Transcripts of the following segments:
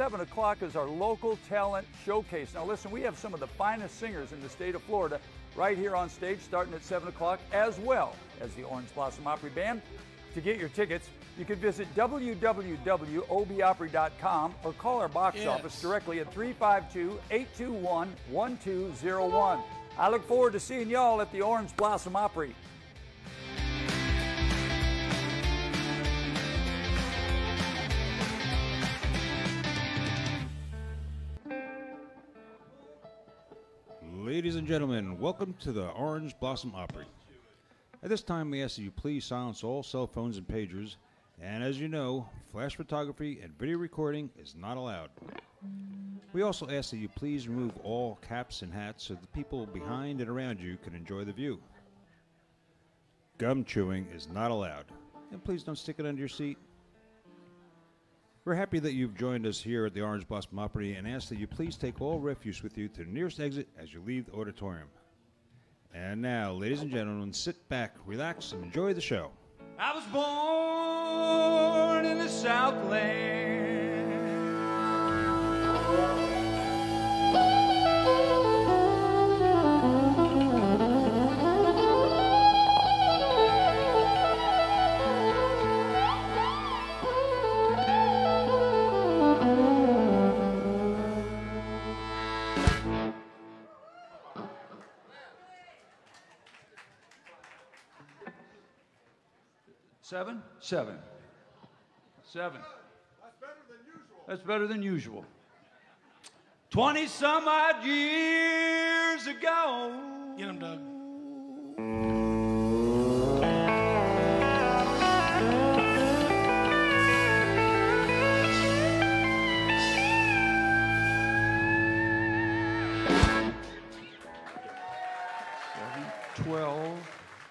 7 o'clock is our local talent showcase. Now, listen, we have some of the finest singers in the state of Florida right here on stage starting at 7 o'clock, as well as the Orange Blossom Opry Band. To get your tickets, you can visit www.obopry.com or call our box Yes. office directly at 352 821 1201. I look forward to seeing y'all at the Orange Blossom Opry. Ladies and gentlemen, welcome to the Orange Blossom Opry. At this time, we ask that you please silence all cell phones and pagers, and as you know, flash photography and video recording is not allowed. We also ask that you please remove all caps and hats so the people behind and around you can enjoy the view. Gum chewing is not allowed, and please don't stick it under your seat. We're happy that you've joined us here at the Orange Blossom Opry and ask that you please take all refuse with you to the nearest exit as you leave the auditorium. And now, ladies and gentlemen, sit back, relax, and enjoy the show. I was born in the Southland. Seven? Seven. Seven. That's better than usual. That's better than usual. 20 some odd years ago. Get him, Doug.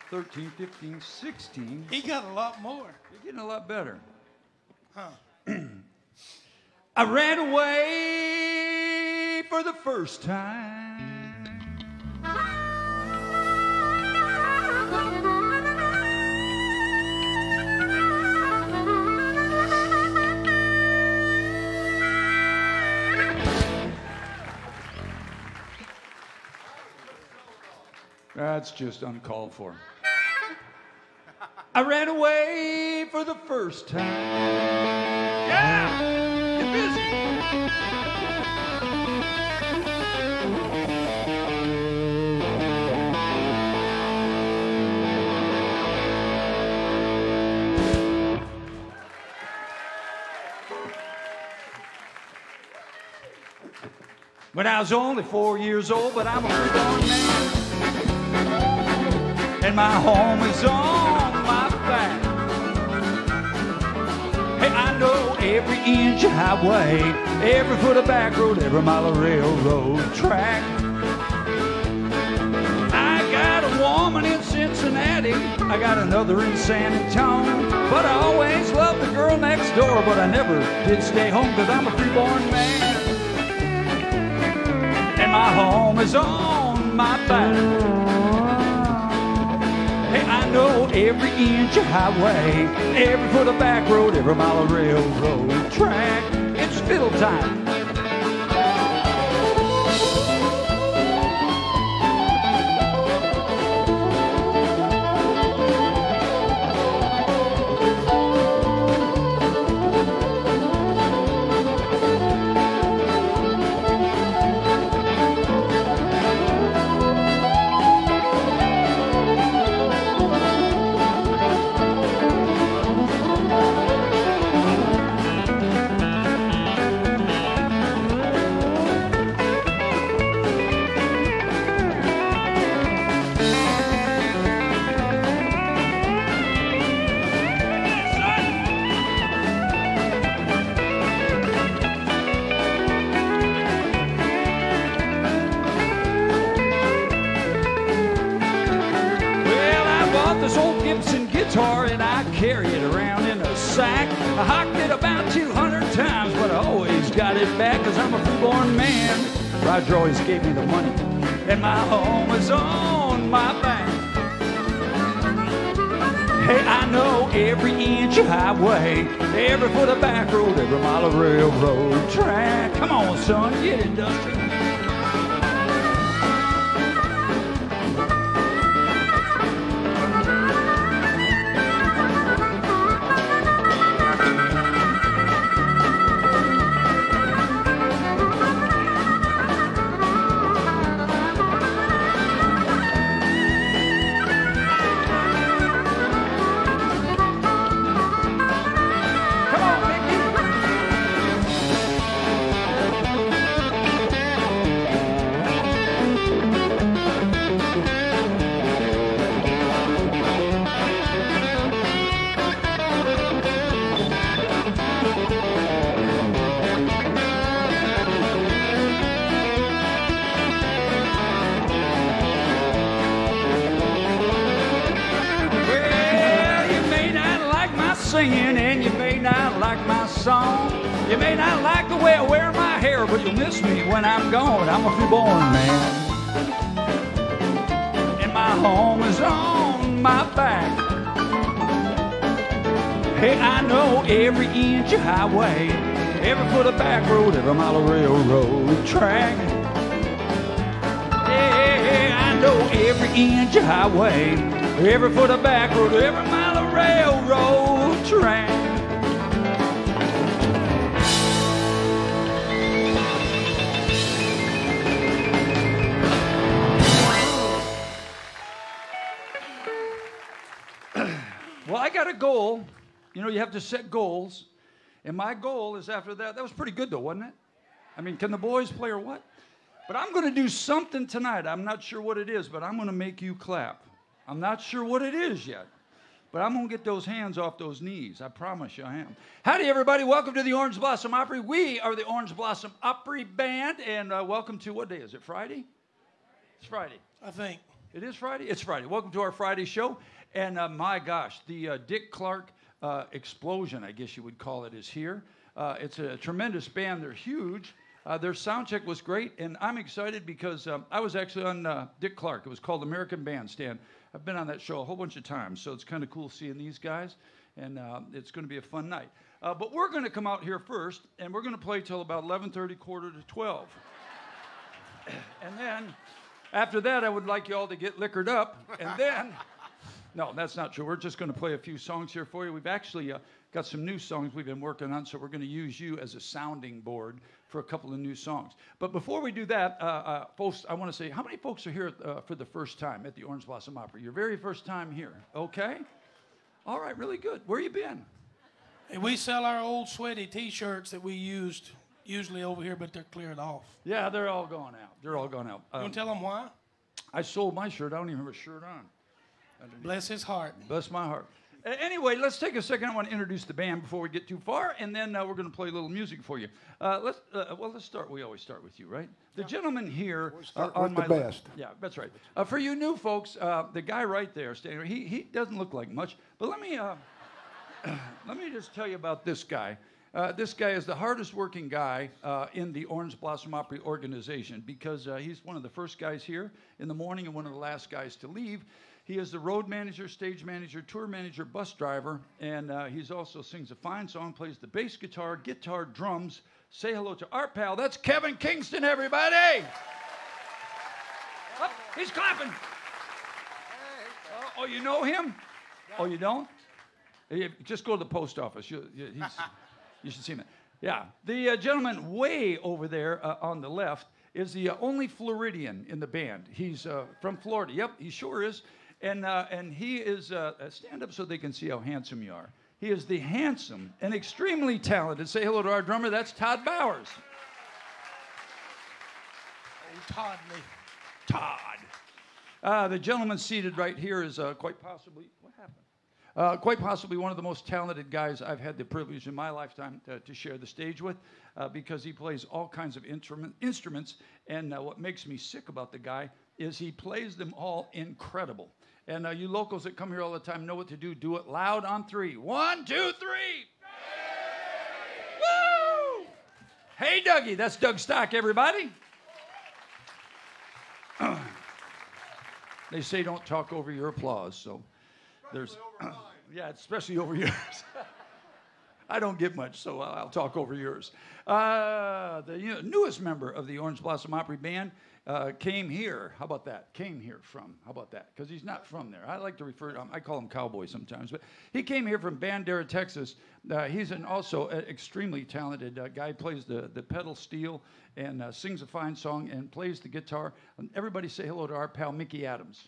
13, 15, 16. He got a lot more. You're getting a lot better. Huh. I ran away for the first time. That's just uncalled for. I ran away for the first time. Yeah! Get busy! When I was only four years old, but I'm a reborn man. And my home is on I know every inch of highway, every foot of back road, every mile of railroad track. I got a woman in Cincinnati, I got another in San Antonio. But I always loved the girl next door, but I never did stay home because I'm a freeborn man. And my home is on my back. Know every inch of highway, every foot of back road, every mile of railroad track. It's fiddle time. Roger always gave me the money, and my home is on my back. Hey, I know every inch of highway, every foot of back road, every mile of railroad track. Come on, son, get. Come every inch of highway, every foot of back road, every mile of railroad track. Hey, I know every inch of highway, every foot of back road, every mile of railroad track. Well, I got a goal. You know, you have to set goals. And my goal is after that. That was pretty good, though, wasn't it? I mean, can the boys play or what? But I'm going to do something tonight. I'm not sure what it is, but I'm going to make you clap. I'm not sure what it is yet, but I'm going to get those hands off those knees. I promise you I am. Howdy, everybody. Welcome to the Orange Blossom Opry. We are the Orange Blossom Opry Band, and uh, welcome to what day is it? Friday? It's Friday. I think. It is Friday? It's Friday. Welcome to our Friday show. And uh, my gosh, the uh, Dick Clark uh, explosion, I guess you would call it, is here. Uh, it's a tremendous band. They're huge. Uh, their sound check was great, and I'm excited because um, I was actually on uh, Dick Clark. It was called American Bandstand. I've been on that show a whole bunch of times, so it's kind of cool seeing these guys, and uh, it's going to be a fun night. Uh, but we're going to come out here first, and we're going to play till about 11:30, quarter to 12. and then after that, I would like you all to get liquored up, and then. No, that's not true. We're just going to play a few songs here for you. We've actually uh, got some new songs we've been working on, so we're going to use you as a sounding board for a couple of new songs. But before we do that, uh, uh, folks, I want to say, how many folks are here uh, for the first time at the Orange Blossom Opry? Your very first time here, okay? All right, really good. Where you been? Hey, we sell our old sweaty T-shirts that we used usually over here, but they're cleared off. Yeah, they're all gone out. They're all gone out. You Um, want to tell them why? I sold my shirt. I don't even have a shirt on. Bless his heart. Bless my heart. Anyway, let's take a second. I want to introduce the band before we get too far, and then uh, we're going to play a little music for you. Uh, let's uh, well, let's start. We always start with you, right? The gentleman here uh, on with my the left. Yeah, that's right. Uh, for you new folks, uh, the guy right there standing, he he doesn't look like much, but let me uh, let me just tell you about this guy. Uh, this guy is the hardest working guy uh, in the Orange Blossom Opry organization because uh, he's one of the first guys here in the morning and one of the last guys to leave. He is the road manager, stage manager, tour manager, bus driver, and uh, he's also sings a fine song, plays the bass guitar, guitar, drums. Say hello to our pal. That's Kevin Kingston, everybody. Oh, he's clapping. Oh, you know him? Oh, you don't? Just go to the post office. You, you, you should see him. Yeah. The uh, gentleman way over there uh, on the left is the uh, only Floridian in the band. He's uh, from Florida. Yep, he sure is. And, uh, and he is, uh, uh, stand up so they can see how handsome you are. He is the handsome and extremely talented. Say hello to our drummer. That's Todd Bowers. Oh, Todd me. Todd. Uh, the gentleman seated right here is uh, quite possibly, what happened? Uh, quite possibly one of the most talented guys I've had the privilege in my lifetime to, to share the stage with uh, because he plays all kinds of instrument, instruments. And uh, what makes me sick about the guy is he plays them all incredible. And uh, you locals that come here all the time know what to do. Do it loud on three. One, two, three. Woo! Hey, Dougie. That's Doug Stock, everybody. They say don't talk over your applause, so there's Yeah, especially over yours. I don't get much, so I'll, I'll talk over yours. Uh, the newest member of the Orange Blossom Opry Band uh, came here. How about that? Came here from. How about that? Because he's not from there. I like to refer to him. I call him Cowboy sometimes, but he came here from Bandera, Texas. Uh, he's an also an extremely talented uh, guy. Plays the the pedal steel and uh, sings a fine song and plays the guitar. And everybody say hello to our pal Mickey Adams.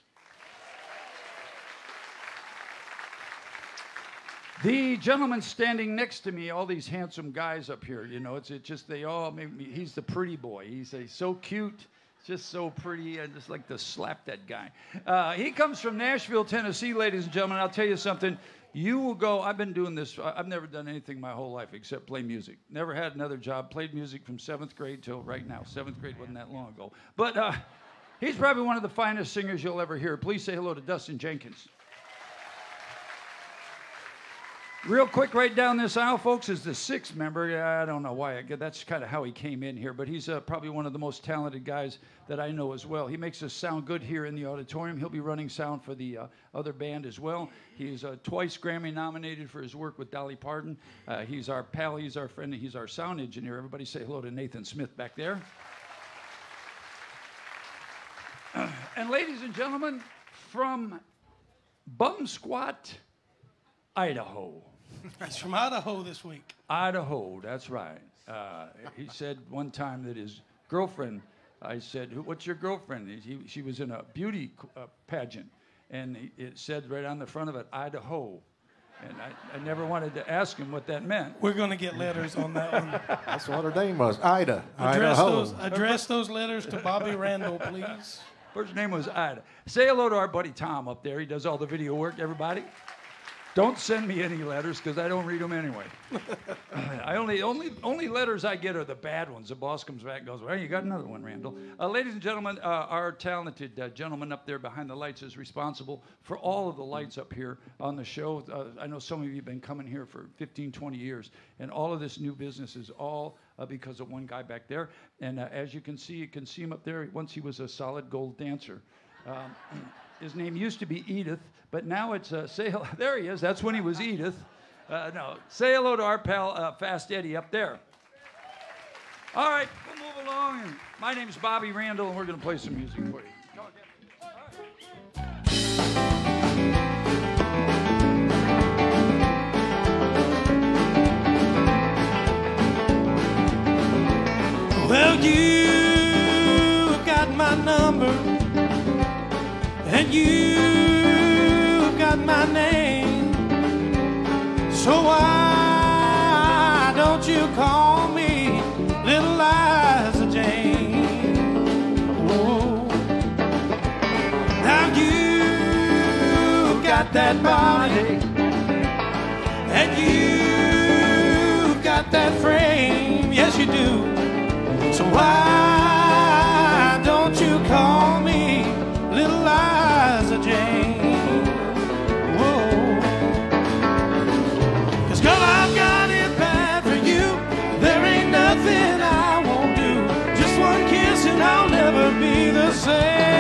The gentleman standing next to me, all these handsome guys up here, you know, it's it just they all make me. He's the pretty boy. He's a, so cute, just so pretty. I just like to slap that guy. Uh, he comes from Nashville, Tennessee, ladies and gentlemen. I'll tell you something. You will go. I've been doing this. I've never done anything my whole life except play music. Never had another job. Played music from seventh grade till right now. Seventh grade wasn't that long ago. But uh, he's probably one of the finest singers you'll ever hear. Please say hello to Dustin Jenkins. Real quick, right down this aisle, folks, is the sixth member. I don't know why. That's kind of how he came in here, but he's uh, probably one of the most talented guys that I know as well. He makes us sound good here in the auditorium. He'll be running sound for the uh, other band as well. He's uh, twice Grammy nominated for his work with Dolly Parton. Uh, he's our pal, he's our friend, he's our sound engineer. Everybody say hello to Nathan Smith back there. and ladies and gentlemen, from Bum Squat, Idaho. That's from Idaho this week. Idaho, that's right. Uh, he said one time that his girlfriend, I said, What's your girlfriend? He, she was in a beauty uh, pageant, and he, it said right on the front of it, Idaho. And I, I never wanted to ask him what that meant. We're going to get letters on that one. That's what her name was, Ida. Address Idaho. those, address those letters to Bobby Randall, please. First name was Ida. Say hello to our buddy Tom up there. He does all the video work, everybody. Don't send me any letters because I don't read them anyway. I only only only letters I get are the bad ones. The boss comes back and goes, "Well, you got another one, Randall." Uh, ladies and gentlemen, uh, our talented uh, gentleman up there behind the lights is responsible for all of the lights up here on the show. Uh, I know some of you have been coming here for 15, 20 years, and all of this new business is all uh, because of one guy back there. And uh, as you can see, you can see him up there. Once he was a solid gold dancer. Um, his name used to be Edith, but now it's uh, say hello. There he is. That's when he was Edith. Uh, no, say hello to our pal uh, Fast Eddie up there. All right, we'll move along. My name's Bobby Randall, and we're going to play some music for you. Well, you you got my name. So why don't you call me Little Liza Jane? Oh. Now you got that body, and you got that frame. Yes, you do. So why be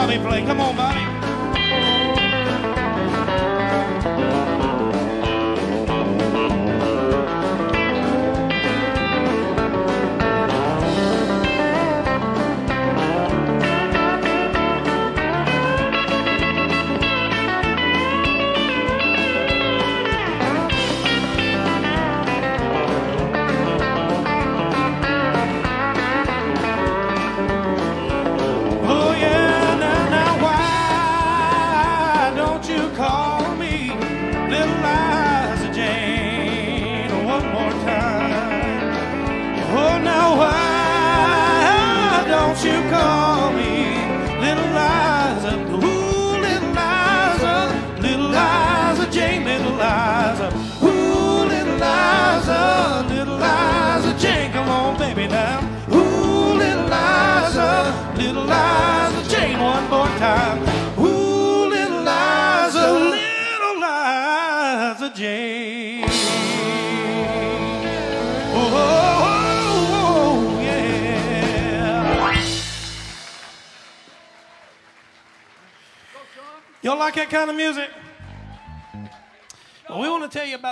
Bobby play. Come on, Bobby.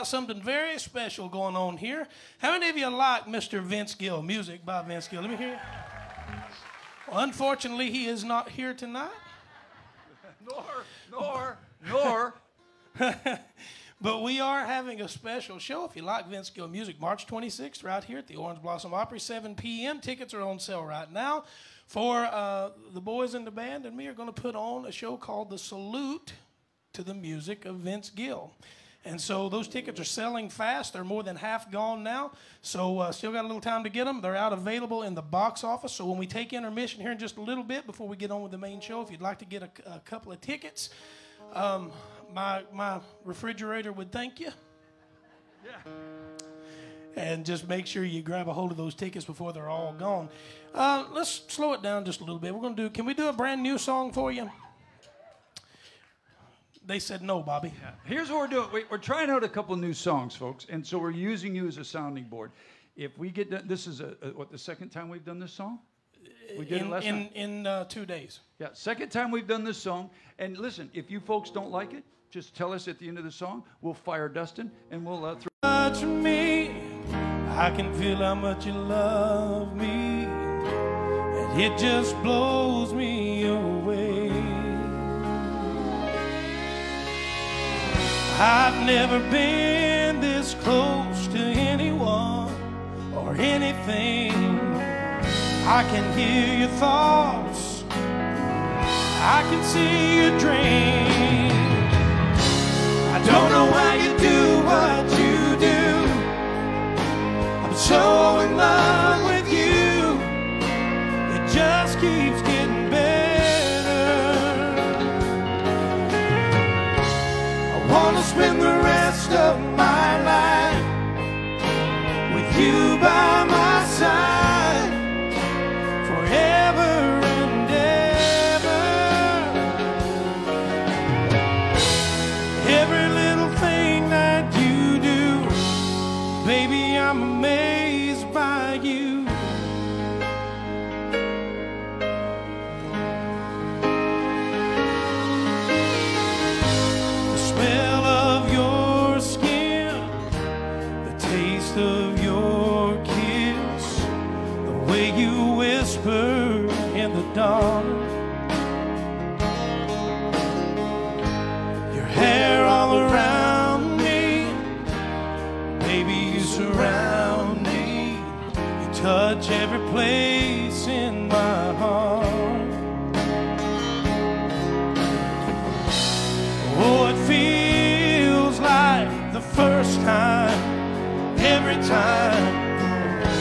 Something very special going on here. How many of you like Mr. Vince Gill, music by Vince Gill? Let me hear you. Well, unfortunately, he is not here tonight. Nor, nor, nor. But we are having a special show. If you like Vince Gill music, March 26th, right here at the Orange Blossom Opry, 7 p.m. Tickets are on sale right now. For uh, the boys in the band and me are going to put on a show called The Salute to the Music of Vince Gill. And so those tickets are selling fast. They're more than half gone now. So uh, still got a little time to get them. They're out available in the box office. So when we take intermission here in just a little bit before we get on with the main show, if you'd like to get a, a couple of tickets, um, my my refrigerator would thank you. Yeah. And just make sure you grab a hold of those tickets before they're all gone. Uh, let's slow it down just a little bit. We're gonna do. Can we do a brand new song for you? They said no, Bobby. Here's what we're doing. We- We're trying out a couple new songs, folks, and so we're using you as a sounding board. If we get done, this is a, a- what the second time we've done this song. We did it In last in time. in uh, two days. Yeah, second time we've done this song. And listen, if you folks don't like it, just tell us at the end of the song. We'll fire Dustin, and we'll uh, throw. Touch me, I can feel how much you love me, and it just blows me I've never been this close to anyone or anything. I can hear your thoughts, I can see your dreams. I don't know why you do what you do. I'm so in love rest of my life. With you by touch every place in my heart. Oh, it feels like the first time, every time.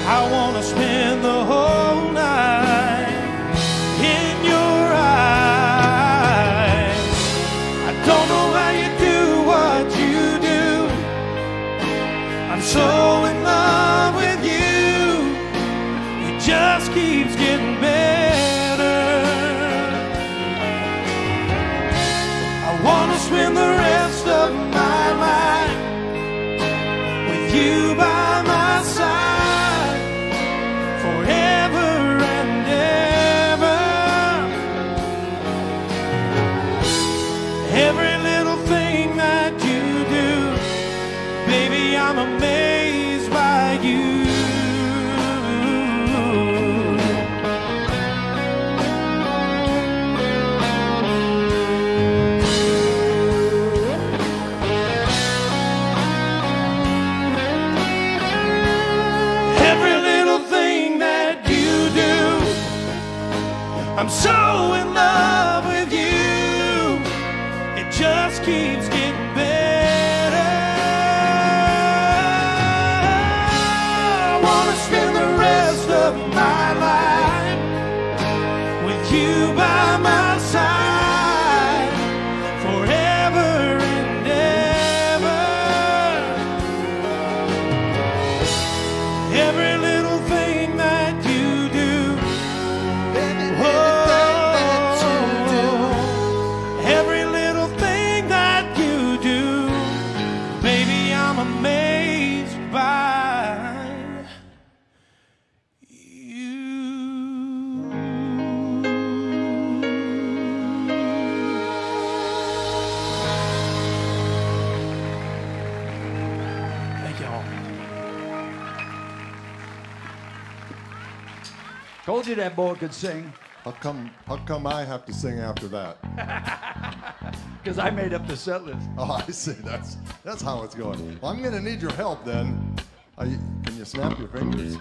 I wanna wanna spend the whole I'm so that boy could sing How come, how come I have to sing after that? because I made up the set list. Oh, I see. That's, that's how it's going. Well, I'm going to need your help then. Can you snap your fingers?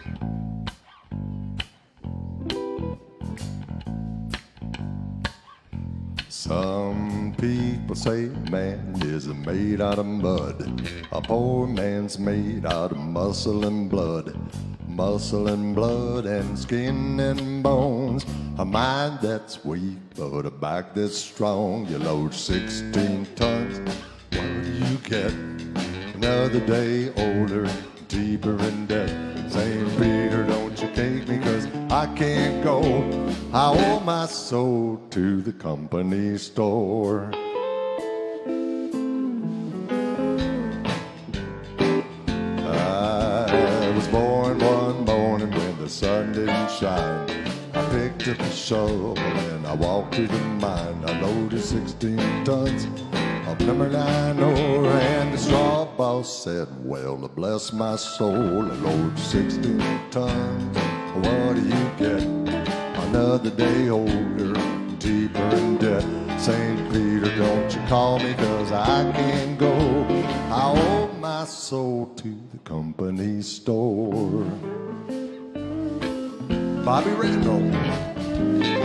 Some people say man is made out of mud. A poor man's made out of muscle and blood. Muscle and blood and skin and bones. A mind that's weak, but a back that's strong. You load 16 tons. What do you get? Another day older, deeper in debt. St. Peter, don't you take me, cause I can't go. I owe my soul to the company store. I picked up a shovel and I walked to the mine. I loaded 16 tons of number nine ore, and the straw boss said, Well, to bless my soul, I load 16 tons. What do you get? Another day older, deeper in debt. St. Peter, don't you call me, cause I can't go. I owe my soul to the company store. Bobby Randall.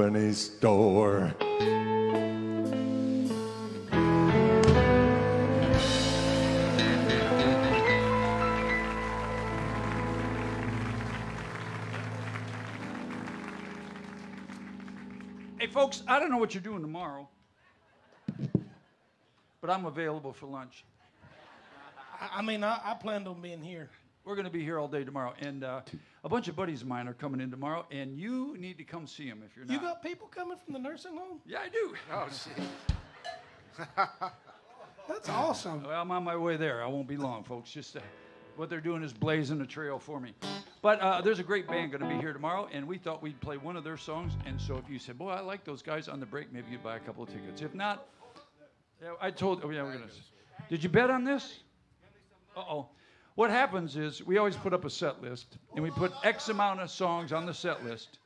The company store. Hey, folks, I don't know what you're doing tomorrow, but I'm available for lunch. I, I mean, I, I planned on being here. We're going to be here all day tomorrow, and uh, a bunch of buddies of mine are coming in tomorrow, and you need to come see them if you're not. You got people coming from the nursing home? Yeah, I do. Oh, shit. That's awesome. Well, I'm on my way there. I won't be long, folks. Just uh, what they're doing is blazing a trail for me. But uh, there's a great band going to be here tomorrow, and we thought we'd play one of their songs. And so if you said, "Boy, I like those guys," on the break, maybe you'd buy a couple of tickets. If not, yeah, I told. Oh yeah, we're gonna. Did you bet on this? Uh oh. What happens is we always put up a set list, and we put X amount of songs on the set list,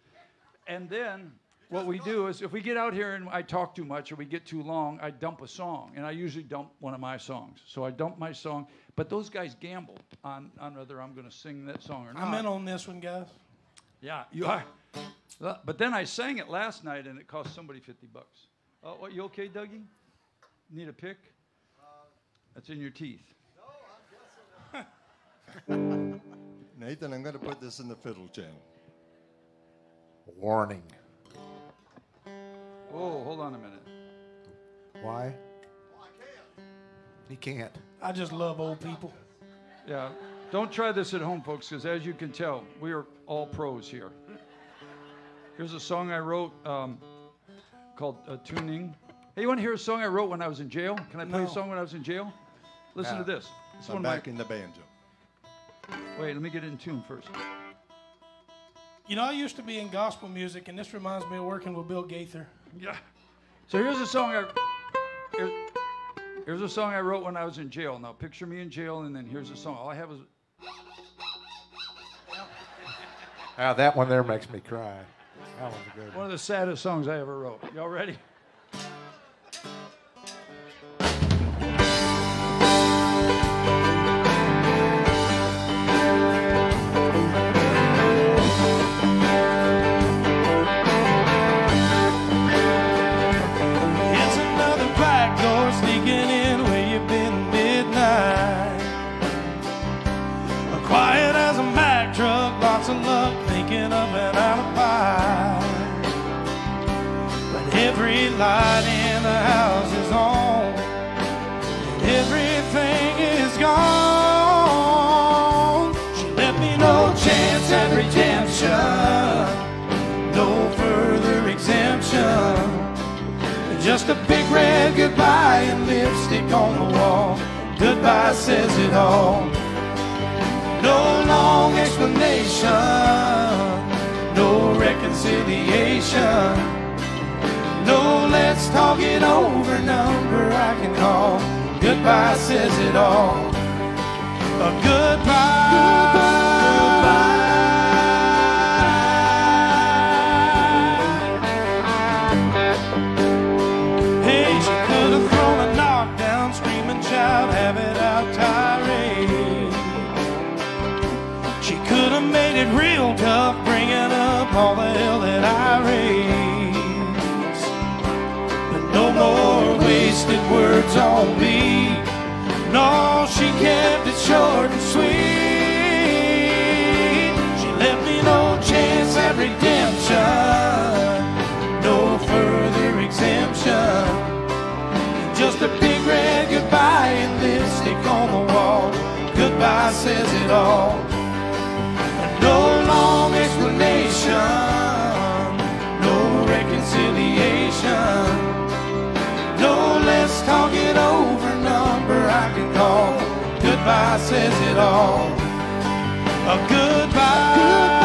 and then what we do is if we get out here and I talk too much or we get too long, I dump a song. And I usually dump one of my songs. So I dump my song. But those guys gamble on, on whether I'm going to sing that song or not. I'm in on this one, guys. Yeah, you are. But then I sang it last night and it cost somebody 50 bucks. Oh, what, you okay, Dougie? Need a pick? That's in your teeth. Nathan, I'm going to put this in the fiddle channel. Warning. Oh, hold on a minute. Why? He can't. I just love old people. Yeah, don't try this at home, folks, because as you can tell, we are all pros here. Here's a song I wrote um, called uh, Tuning. Hey, you want to hear a song I wrote when I was in jail? Can I play No. a song when I was in jail? Listen to this. This I'm one of my- back in the banjo. Wait, let me get in tune first. You know, I used to be in gospel music, and this reminds me of working with Bill Gaither. Yeah. So here's a song I here- here's a song I wrote when I was in jail. Now picture me in jail, and then here's a song. All I have is Ah, that one there makes me cry. That one's a good one one. of the saddest songs I ever wrote. Y'all ready? Just a big red goodbye and lipstick on the wall. Goodbye says it all. No long explanation, no reconciliation. No, let's talk it over number I can call. Goodbye says it all. A goodbye. On me. No, she kept it short and sweet. She left me no chance at redemption, no further exemption. Just a big red goodbye and lipstick on the wall. Goodbye says it all. Goodbye says it all. A goodbye. goodbye.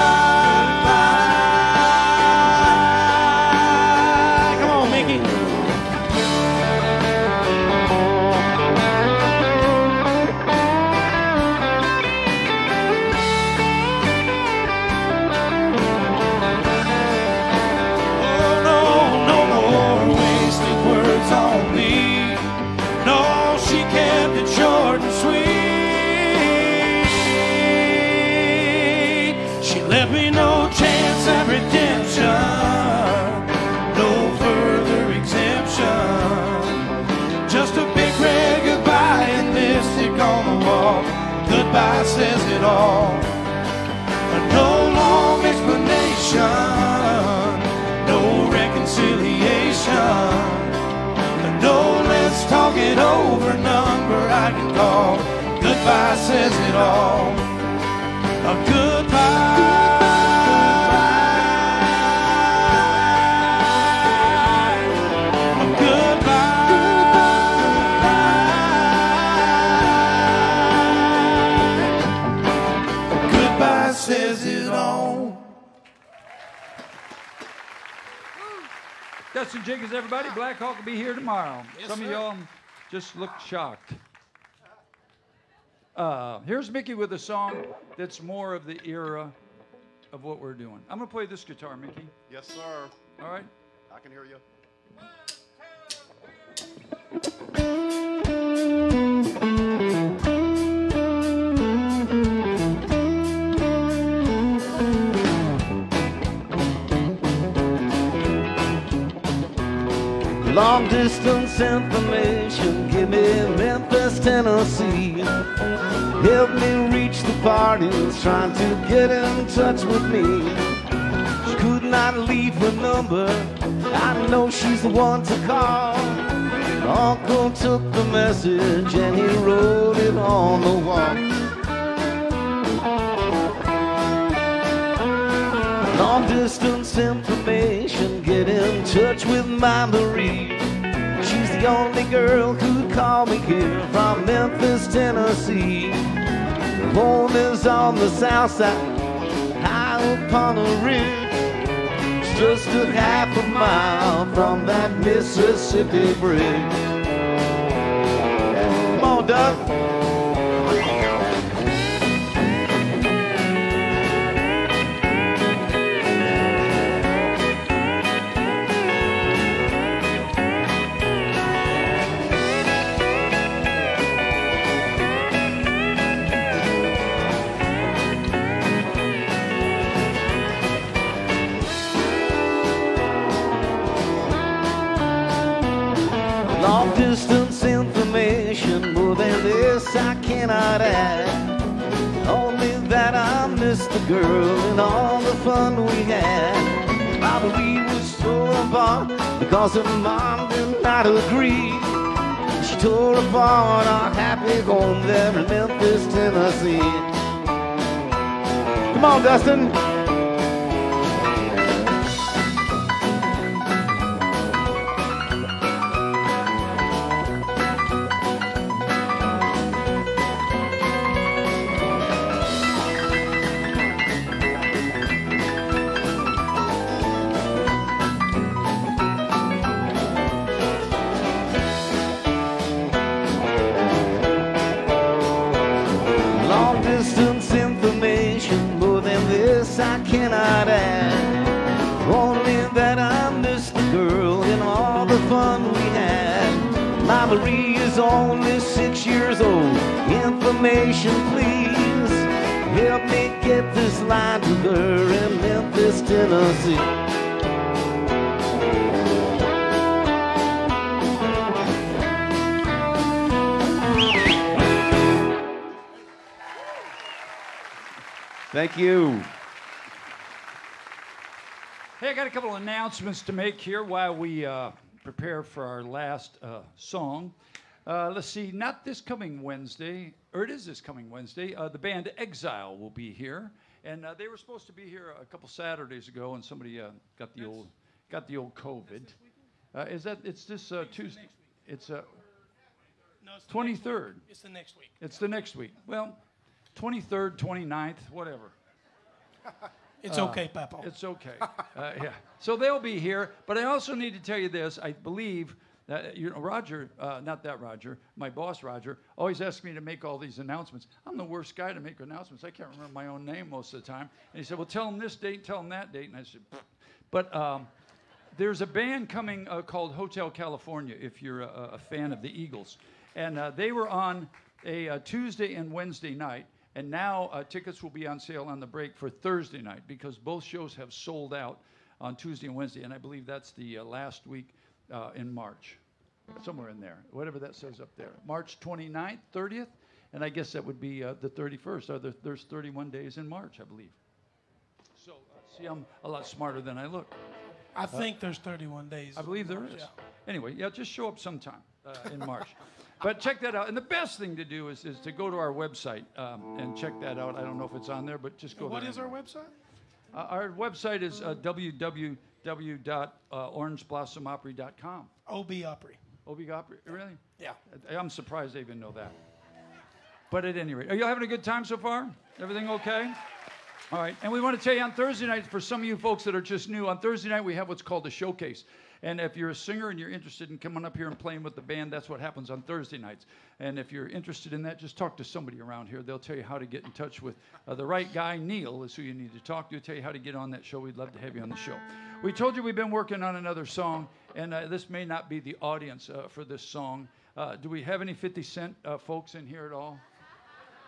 All. No long explanation, no reconciliation. No, let's talk it over. Number I can call. Goodbye says it all. A goodbye. Dustin Jenkins, everybody. Blackhawk will be here tomorrow. Some of y'all just look shocked. Uh, here's Mickey with a song that's more of the era of what we're doing. I'm going to play this guitar, Mickey. Yes, sir. All right? I can hear you. Long distance information, give me Memphis, Tennessee. Help me reach the parties, trying to get in touch with me. She could not leave her number, I know she's the one to call. Uncle took the message and he wrote it on the wall. Long distance information, get in touch with my Marie. She's the only girl who'd call me here from Memphis, Tennessee. Her home is on the south side, high up on a ridge. It's just a half a mile from that Mississippi bridge. Come on, Doug. Girl and all the fun we had. Probably was torn apart because her mom did not agree. She tore apart our happy home there in Memphis, Tennessee. Come on, Dustin. You. Hey, I got a couple of announcements to make here while we uh, prepare for our last uh, song. Uh, let's see, not this coming Wednesday, or it is this coming Wednesday. Uh, the band Exile will be here, and uh, they were supposed to be here a couple Saturdays ago, and somebody uh, got the old got the old COVID. Uh, is that it's this uh, Tuesday? It's uh, No, it's the next 23rd. week. It's the next week. It's the next week. Well, 23rd, 29th, whatever. It's Uh, okay, Papa. It's okay. Uh, yeah. So they'll be here. But I also need to tell you this. I believe that, you know, Roger, uh, not that Roger, my boss, Roger, always asks me to make all these announcements. I'm the worst guy to make announcements. I can't remember my own name most of the time. And he said, well, tell them this date, tell them that date. And I said, "Pfft." but um, there's a band coming uh, called Hotel California, if you're a, a fan of the Eagles. And uh, they were on a, uh Tuesday and Wednesday night. And now uh, tickets will be on sale on the break for Thursday night because both shows have sold out on Tuesday and Wednesday. And I believe that's the uh, last week uh, in March, somewhere in there, whatever that says up there. March 29th, 30th. And I guess that would be uh, the 31st. Are there, there's 31 days in March, I believe. So, uh, see, I'm a lot smarter than I look. I think there's 31 days. I believe there is. yeah. Anyway, yeah, just show up sometime uh, in March. but check that out. And the best thing to do is, is to go to our website um, and check that out. I don't know if it's on there, but just go What there. is our website? Uh, our website is uh, www.orangeblossomopry.com. OB Opry. OB Opry, really? Yeah. I- I'm surprised they even know that. But at any rate, are you having a good time so far? Everything okay? All right, and we want to tell you on Thursday night, for some of you folks that are just new, on Thursday night we have what's called a showcase. And if you're a singer and you're interested in coming up here and playing with the band, that's what happens on Thursday nights. And if you're interested in that, just talk to somebody around here. They'll tell you how to get in touch with uh, the right guy. Neil is who you need to talk to. Tell you how to get on that show. We'd love to have you on the show. We told you we've been working on another song, and uh, this may not be the audience uh, for this song. Uh, do we have any 50 Cent uh, folks in here at all?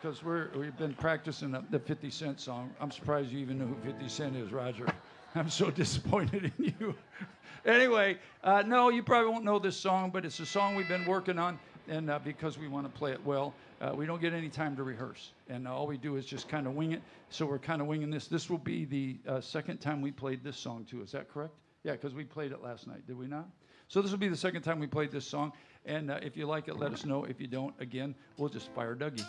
because we've been practicing the, the 50 Cent song. I'm surprised you even know who 50 Cent is, Roger. I'm so disappointed in you. anyway, uh, no, you probably won't know this song, but it's a song we've been working on, and uh, because we want to play it well, uh, we don't get any time to rehearse, and uh, all we do is just kind of wing it. So we're kind of winging this. This will be the uh, second time we played this song too. Is that correct? Yeah, because we played it last night, did we not? So this will be the second time we played this song, and uh, if you like it, let us know. If you don't, again, we'll just fire Dougie.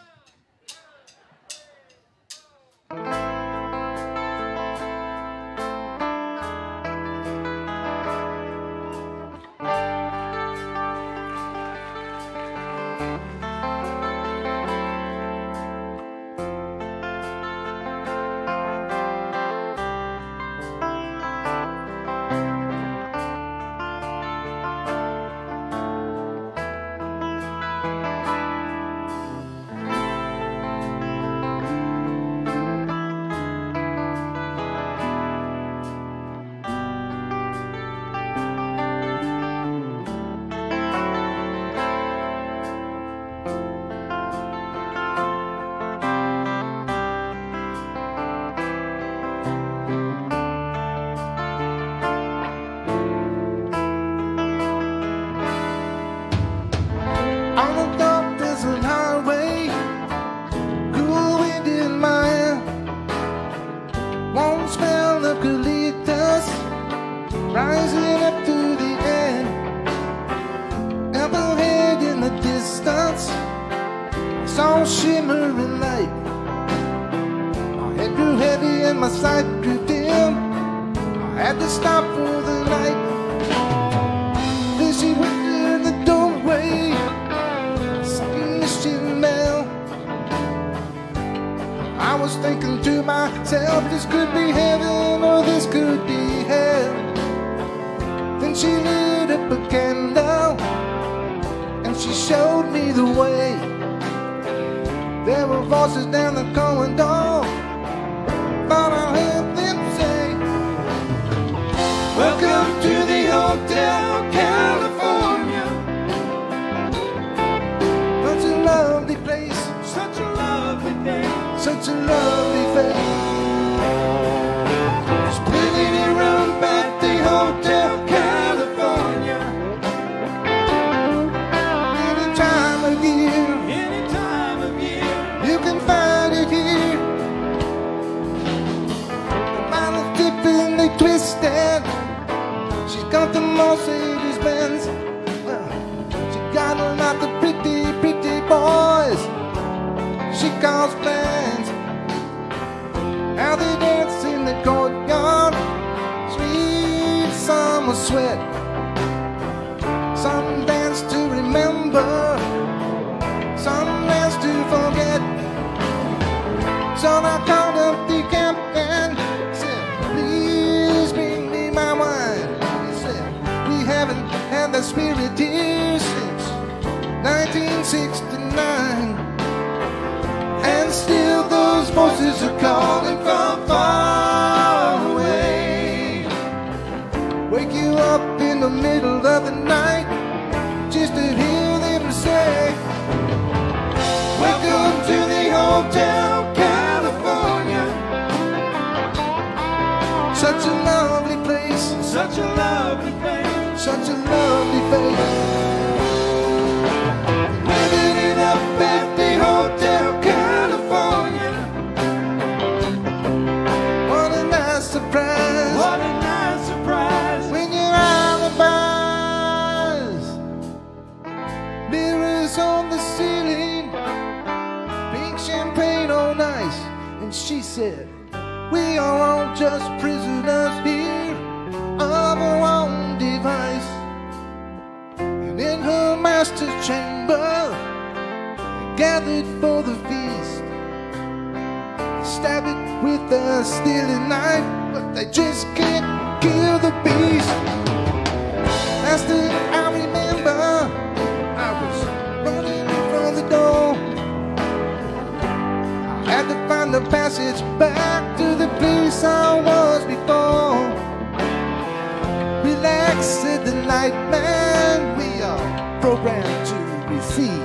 Programmed to receive.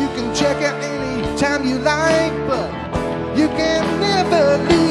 You can check out any time you like, but you can never leave.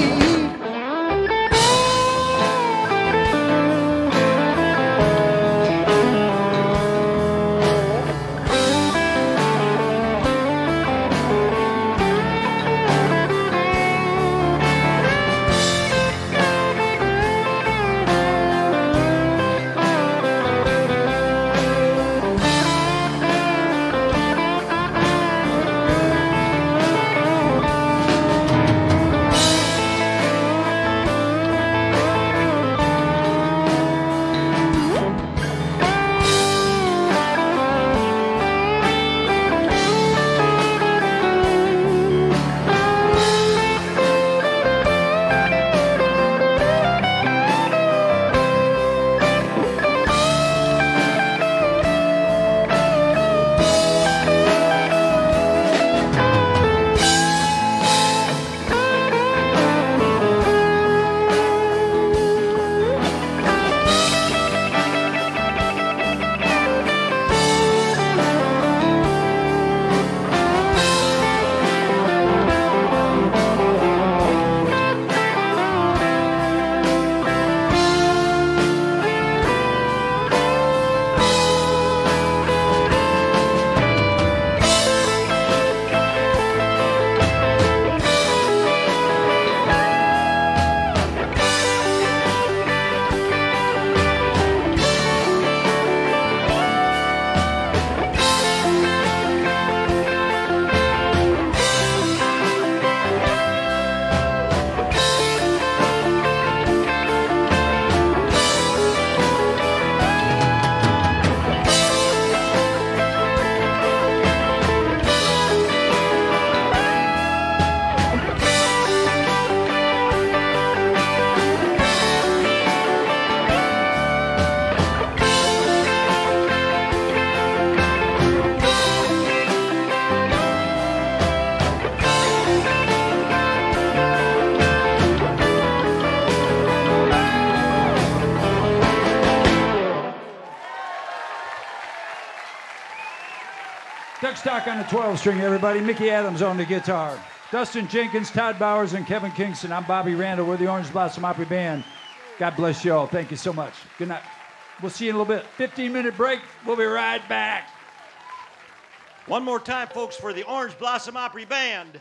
Stock on the 12 string, everybody. Mickey Adams on the guitar. Dustin Jenkins, Todd Bowers, and Kevin Kingston. I'm Bobby Randall. We're the Orange Blossom Opry Band. God bless you all. Thank you so much. Good night. We'll see you in a little bit. 15 minute break. We'll be right back. One more time, folks, for the Orange Blossom Opry Band.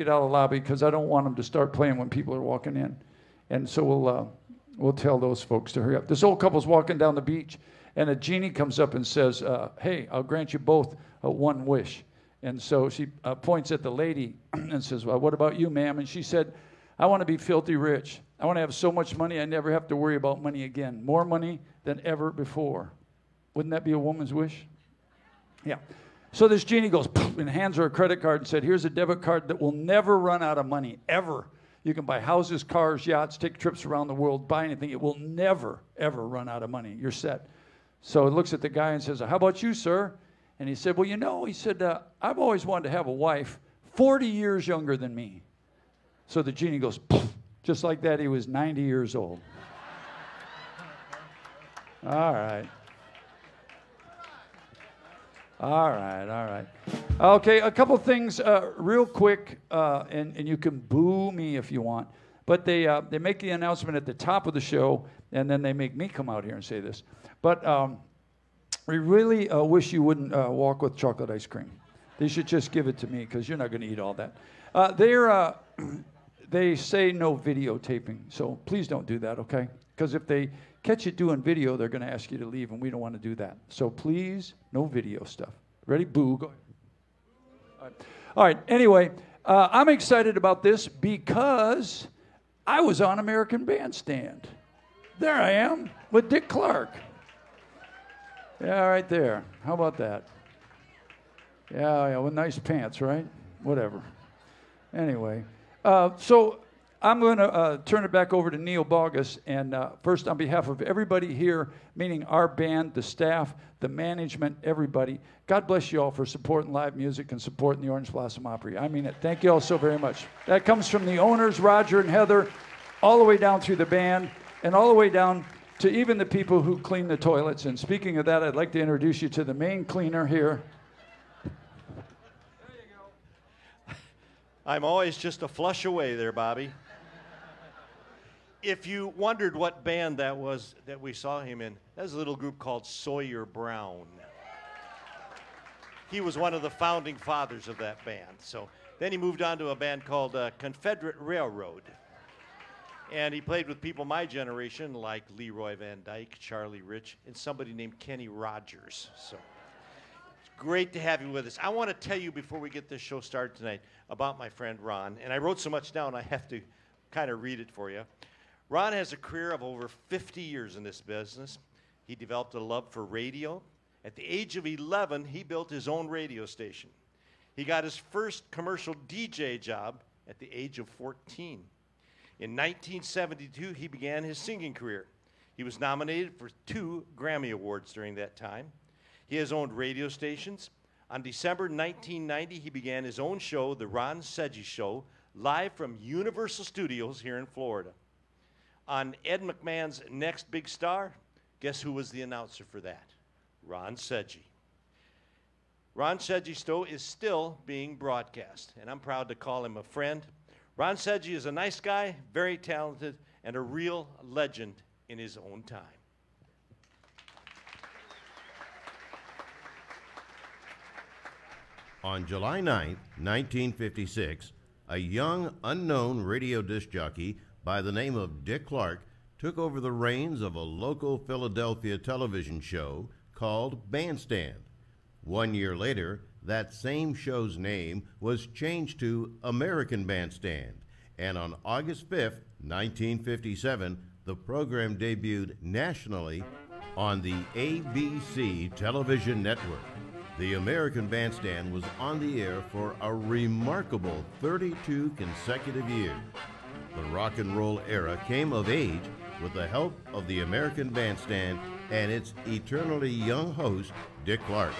Get out of the lobby because I don't want them to start playing when people are walking in. And so we'll, uh, we'll tell those folks to hurry up. This old couple's walking down the beach, and a genie comes up and says, uh, Hey, I'll grant you both uh, one wish. And so she uh, points at the lady and says, Well, what about you, ma'am? And she said, I want to be filthy rich. I want to have so much money I never have to worry about money again. More money than ever before. Wouldn't that be a woman's wish? Yeah. So this genie goes and hands her a credit card and said, Here's a debit card that will never run out of money, ever. You can buy houses, cars, yachts, take trips around the world, buy anything. It will never, ever run out of money. You're set. So it looks at the guy and says, How about you, sir? And he said, Well, you know, he said, uh, I've always wanted to have a wife 40 years younger than me. So the genie goes, just like that, he was 90 years old. All right. All right, all right. Okay, a couple things uh, real quick, uh, and, and you can boo me if you want. But they, uh, they make the announcement at the top of the show, and then they make me come out here and say this. But um, we really uh, wish you wouldn't uh, walk with chocolate ice cream. They should just give it to me because you're not going to eat all that. Uh, they're, they say no videotaping, so please don't do that, okay? Because if they catch you doing video, they're going to ask you to leave, and we don't want to do that. So please, no video stuff. Ready? Boo. Go. All right. All right. Anyway, uh, I'm excited about this because I was on American Bandstand. There I am with Dick Clark. Yeah, right there. How about that? Yeah, yeah, with nice pants, right? Whatever. Anyway, uh, so I'm going to uh, turn it back over to Neil Bogus. And uh, first, on behalf of everybody here, meaning our band, the staff, the management, everybody, God bless you all for supporting live music and supporting the Orange Blossom Opry. I mean it. Thank you all so very much. That comes from the owners, Roger and Heather, all the way down through the band, and all the way down to even the people who clean the toilets. And speaking of that, I'd like to introduce you to the main cleaner here. There you go. I'm always just a flush away there, Bobby. If you wondered what band that was that we saw him in, that was a little group called Sawyer Brown. He was one of the founding fathers of that band. So then he moved on to a band called uh, Confederate Railroad. And he played with people my generation like Leroy Van Dyke, Charlie Rich, and somebody named Kenny Rogers. So it's great to have you with us. I want to tell you before we get this show started tonight about my friend Ron. And I wrote so much down, I have to kind of read it for you. Ron has a career of over 50 years in this business. He developed a love for radio. At the age of 11, he built his own radio station. He got his first commercial DJ job at the age of 14. In 1972, he began his singing career. He was nominated for two Grammy Awards during that time. He has owned radio stations. On December 1990, he began his own show, The Ron Sedgy Show, live from Universal Studios here in Florida. On Ed McMahon's Next Big Star, guess who was the announcer for that? Ron Sedgy. Ron Sedgy Stowe is still being broadcast, and I'm proud to call him a friend. Ron Sedgy is a nice guy, very talented, and a real legend in his own time. On July 9, 1956, a young, unknown radio disc jockey by the name of Dick Clark took over the reins of a local Philadelphia television show called Bandstand. One year later, that same show's name was changed to American Bandstand, and on August 5, 1957, the program debuted nationally on the ABC television network. The American Bandstand was on the air for a remarkable 32 consecutive years. The rock and roll era came of age with the help of the American Bandstand and its eternally young host, Dick Clark.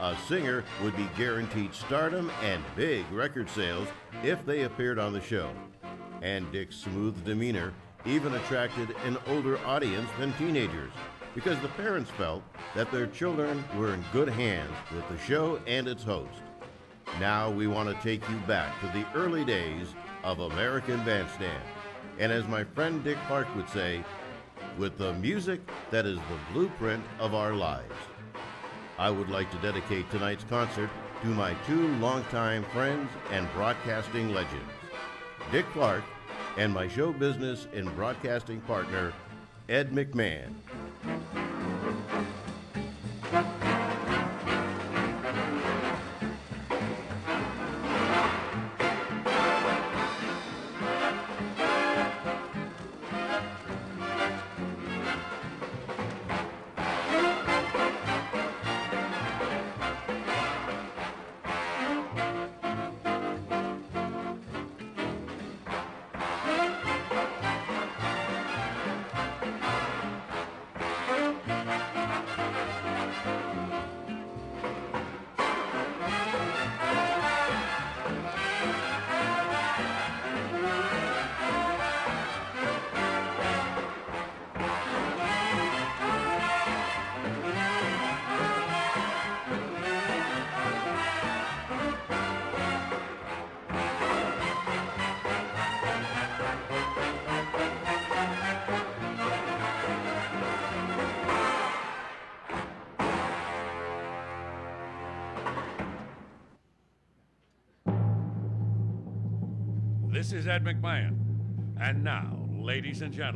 A singer would be guaranteed stardom and big record sales if they appeared on the show. And Dick's smooth demeanor even attracted an older audience than teenagers because the parents felt that their children were in good hands with the show and its host. Now we want to take you back to the early days of American Bandstand. And as my friend Dick Clark would say, with the music that is the blueprint of our lives. I would like to dedicate tonight's concert to my two longtime friends and broadcasting legends, Dick Clark and my show business and broadcasting partner, Ed McMahon. And gentlemen,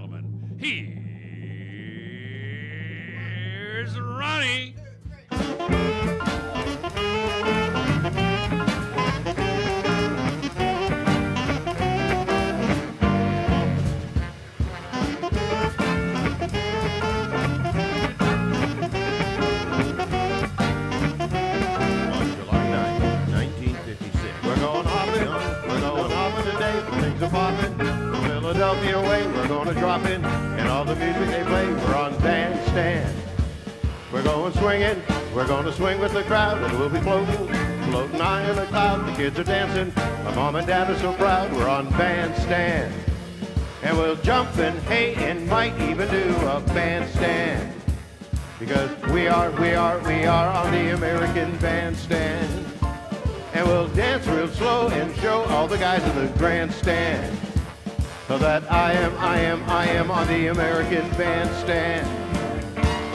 dad are so proud. We're on bandstand. And we'll jump and hey and might even do a bandstand. Because we are, we are, we are on the American bandstand. And we'll dance real slow and show all the guys in the grandstand. So that I am, I am, I am on the American bandstand.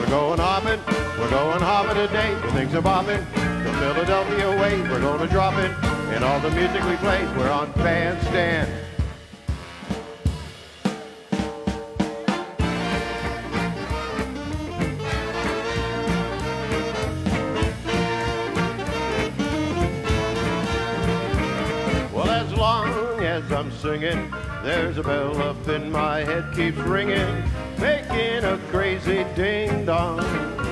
We're going hopping, we're going hopping today. Things are bopping. The Philadelphia way, we're going to drop it. And all the music we play, we're on bandstand. Well, as long as I'm singing, there's a bell up in my head keeps ringing, making a crazy ding dong.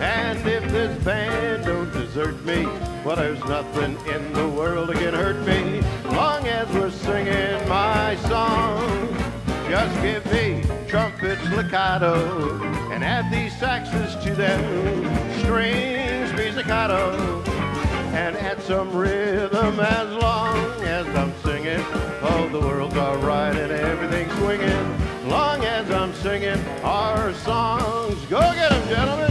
And if this band don't desert me, well, there's nothing in the world that can hurt me, long as we're singing my song. Just give me trumpets legato and add these saxes to them, strings pizzicato and add some rhythm as long as I'm singing. Oh, the world's alright and everything's swinging. Long as I'm singing our songs. Go get 'em, gentlemen.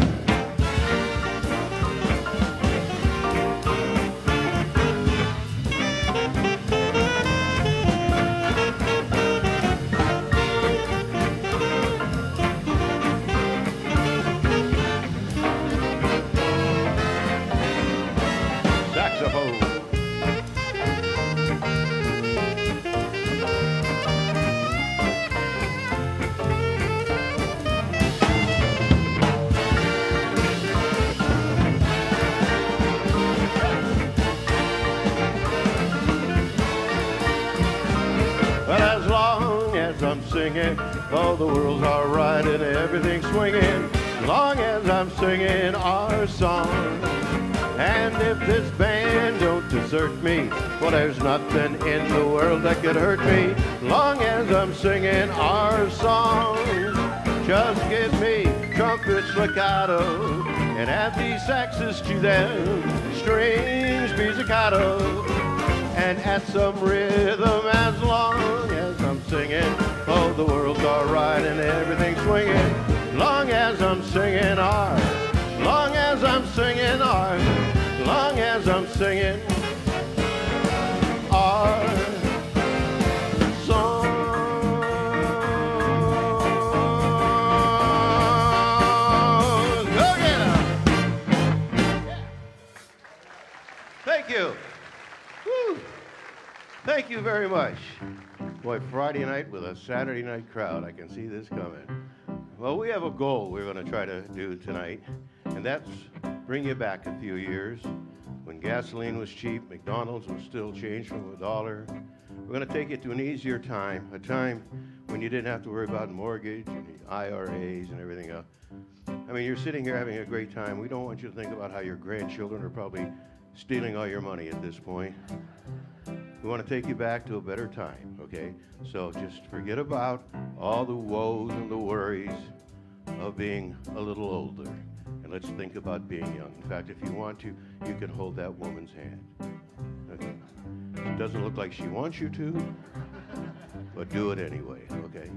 Singing, oh, the world's alright and everything's swinging. Long as I'm singing our song. And if this band don't desert me, well, there's nothing in the world that could hurt me. Long as I'm singing our song. Just give me trumpets legato and add these saxes to them, strings pizzicato and add some rhythm as long as I'm singing. Oh, the world's alright and everything's swinging. Long as I'm singing our, long as I'm singing our, long as I'm singing our you very much. Boy, Friday night with a Saturday night crowd. I can see this coming. Well, we have a goal we're going to try to do tonight, and that's bring you back a few years when gasoline was cheap, McDonald's was still changed from a dollar. We're going to take you to an easier time, a time when you didn't have to worry about mortgage and IRAs and everything else. I mean, you're sitting here having a great time. We don't want you to think about how your grandchildren are probably stealing all your money at this point. We want to take you back to a better time, okay? So just forget about all the woes and the worries of being a little older. And let's think about being young. In fact, if you want to, you can hold that woman's hand. Okay? It doesn't look like she wants you to, but do it anyway, okay?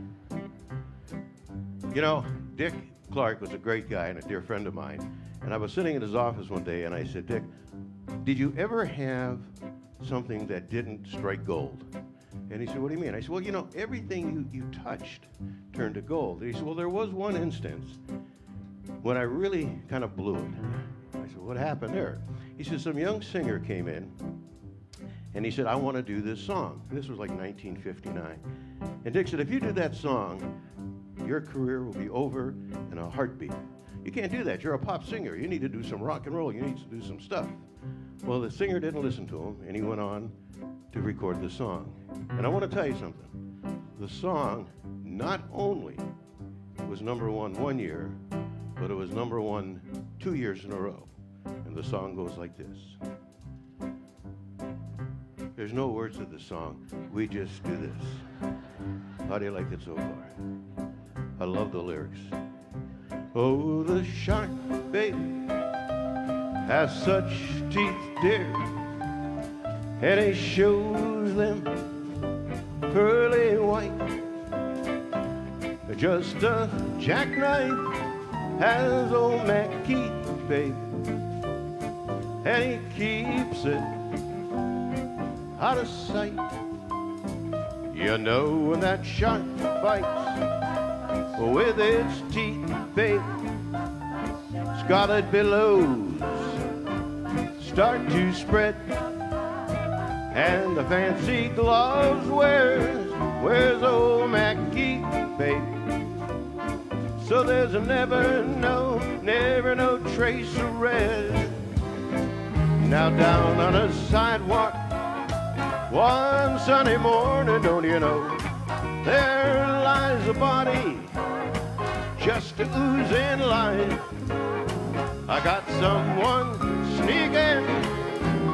You know, Dick Clark was a great guy and a dear friend of mine. And I was sitting in his office one day and I said, Dick, did you ever have something that didn't strike gold? And he said, What do you mean? I said, Well, you know, everything you, you touched turned to gold. And he said, Well, there was one instance when I really kind of blew it. I said, What happened there? He said, Some young singer came in and he said, I want to do this song. This was like 1959. And Dick said, If you do that song, your career will be over in a heartbeat. You can't do that. You're a pop singer. You need to do some rock and roll. You need to do some stuff. Well, the singer didn't listen to him, and he went on to record the song. And I want to tell you something. The song not only was number one one year, but it was number one two years in a row. And the song goes like this. There's no words to the song. We just do this. How do you like it so far? I love the lyrics. Oh, the shark, baby, has such teeth, dear, and he shows them pearly white. Just a jackknife has old Mac Keith, baby, and he keeps it out of sight. You know when that shark bites with its teeth, baby, scarlet billows start to spread, and the fancy gloves wears wears old Mackie, baby. So there's a never no, never no trace of red. Now down on a sidewalk, one sunny morning, don't you know, there lies a body just oozing life. I got someone sneaking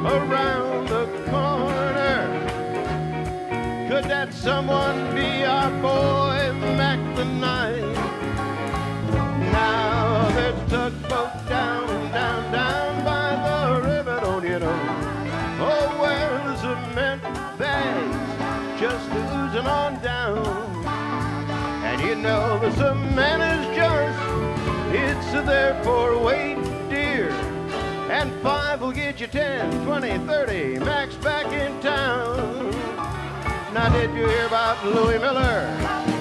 around the corner. Could that someone be our boy Mack the Knife? Now there's a tugboat down, down, down by the river, don't you know? Oh, where the cement bags just oozing on down. And you know there's a just, it's there for weight, dear. And five will get you 10, 20, 30, Mack's back in town. Now did you hear about Louis Miller?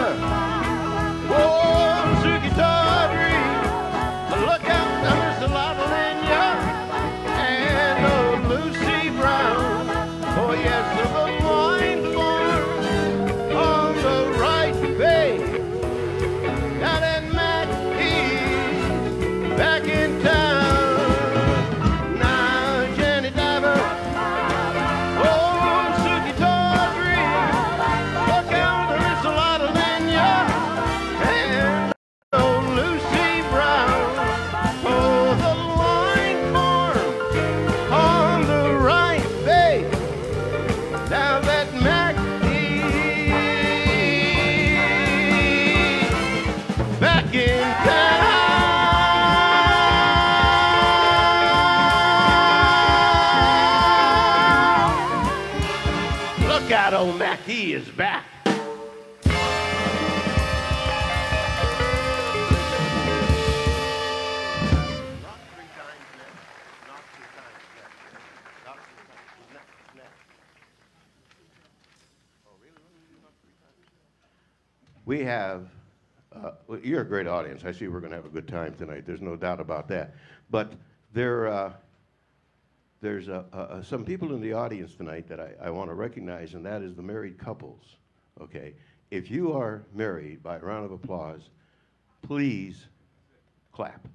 Jenny have, uh, you're a great audience. I see we're going to have a good time tonight. There's no doubt about that. But there, uh, there's uh, some people in the audience tonight that I, I want to recognize, and that is the married couples. Okay? If you are married, by a round of applause, please clap.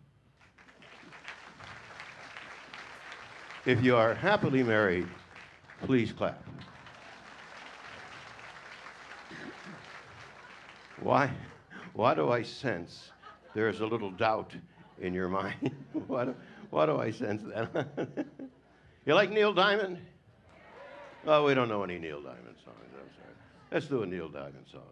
If you are happily married, please clap. Why, why do I sense there's a little doubt in your mind? why, do, why do I sense that? you like Neil Diamond? Oh, we don't know any Neil Diamond songs. I'm sorry. Let's do a Neil Diamond song,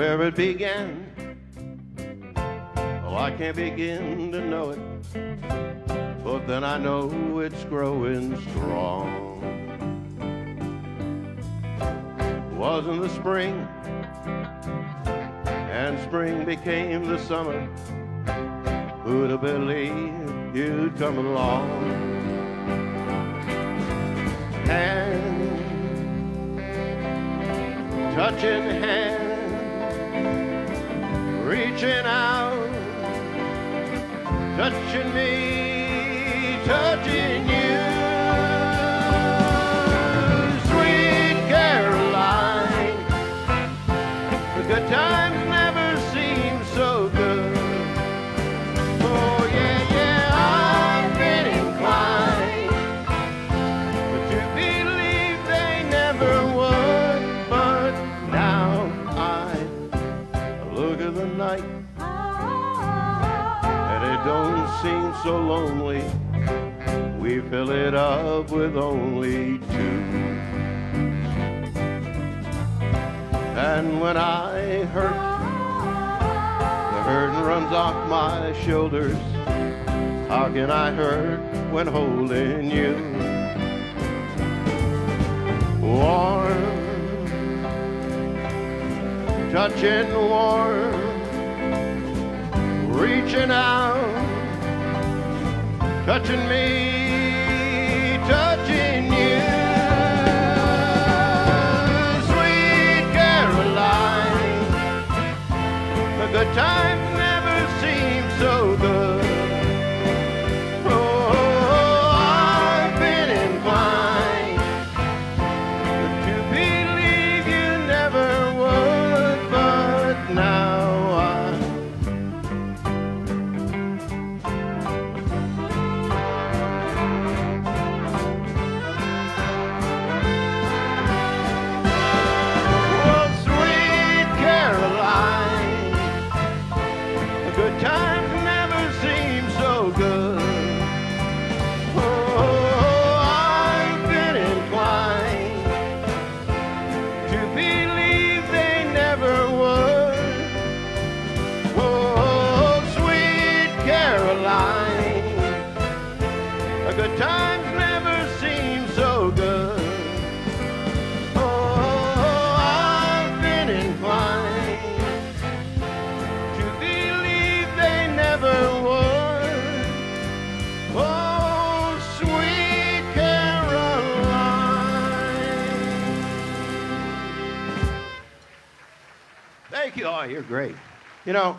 Where it began, oh, I can't begin to know it, but then I know it's growing strong. Wasn't the spring, and spring became the summer. Who'd have believed you'd come along? Hand, touching hand reaching out, touching me, touching you. Sweet Caroline, the good times so lonely. We fill it up with only two. And when I hurt, the burden runs off my shoulders. How can I hurt when holding you? Warm touching warm, reaching out, touching me, touching you. Sweet Caroline, the good times great. You know,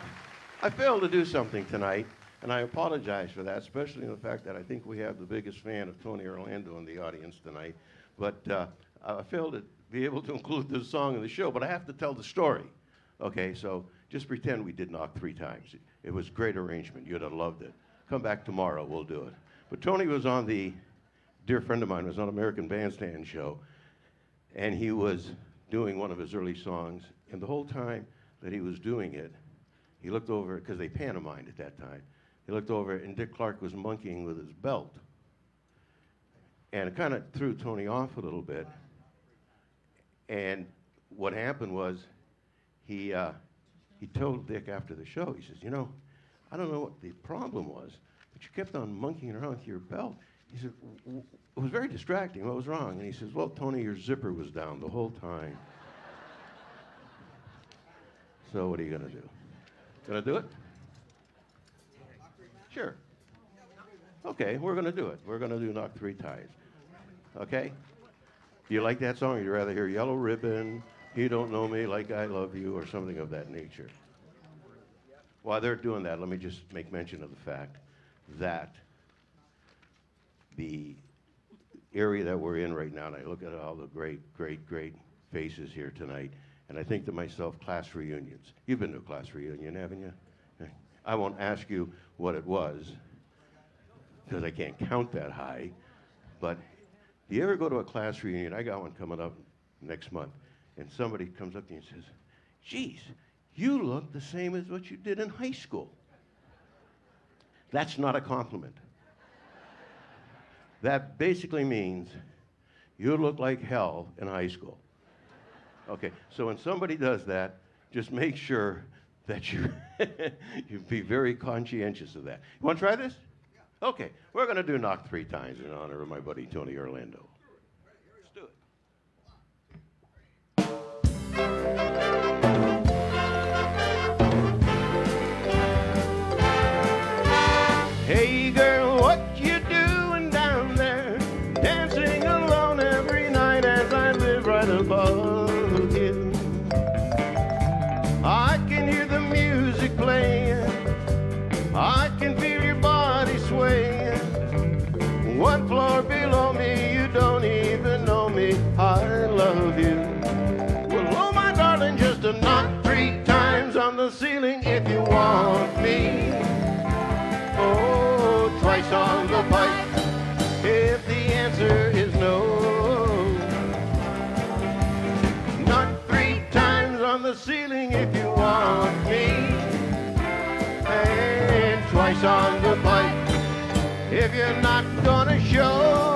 I failed to do something tonight, and I apologize for that, especially in the fact that I think we have the biggest fan of Tony Orlando in the audience tonight. But uh, I failed to be able to include this song in the show, but I have to tell the story. Okay, so just pretend we did knock three times. It was great arrangement. You'd have loved it. Come back tomorrow, we'll do it. But Tony was on the, dear friend of mine was on American Bandstand show, and he was doing one of his early songs, and the whole time that he was doing it, he looked over, because they pantomimed at that time, he looked over, and Dick Clark was monkeying with his belt. And it kind of threw Tony off a little bit. And what happened was, he, uh, he told Dick after the show, he says, You know, I don't know what the problem was, but you kept on monkeying around with your belt. He said, "W- It was very distracting. What was wrong? And he says, Well, Tony, your zipper was down the whole time. So what are you going to do? Going to do it? Sure. Okay, we're going to do it. We're going to do Knock Three Times. Okay? Do you like that song? Would rather hear Yellow Ribbon, He Don't Know Me Like I Love You, or something of that nature? While they're doing that, let me just make mention of the fact that the area that we're in right now, and I look at all the great, great, great faces here tonight, and I think to myself, class reunions. You've been to a class reunion, haven't you? I won't ask you what it was, because I can't count that high, but do you ever go to a class reunion? I got one coming up next month, and somebody comes up to you and says, geez, you look the same as what you did in high school. That's not a compliment. That basically means you look like hell in high school. Okay, so when somebody does that, just make sure that you you be very conscientious of that. You want to try this? Okay, we're going to do knock three times in honor of my buddy Tony Orlando. Let's do it. Hey want me. Oh, twice on the pipe if the answer is no. Knock three times on the ceiling if you want me. And twice on the pipe if you're not gonna show.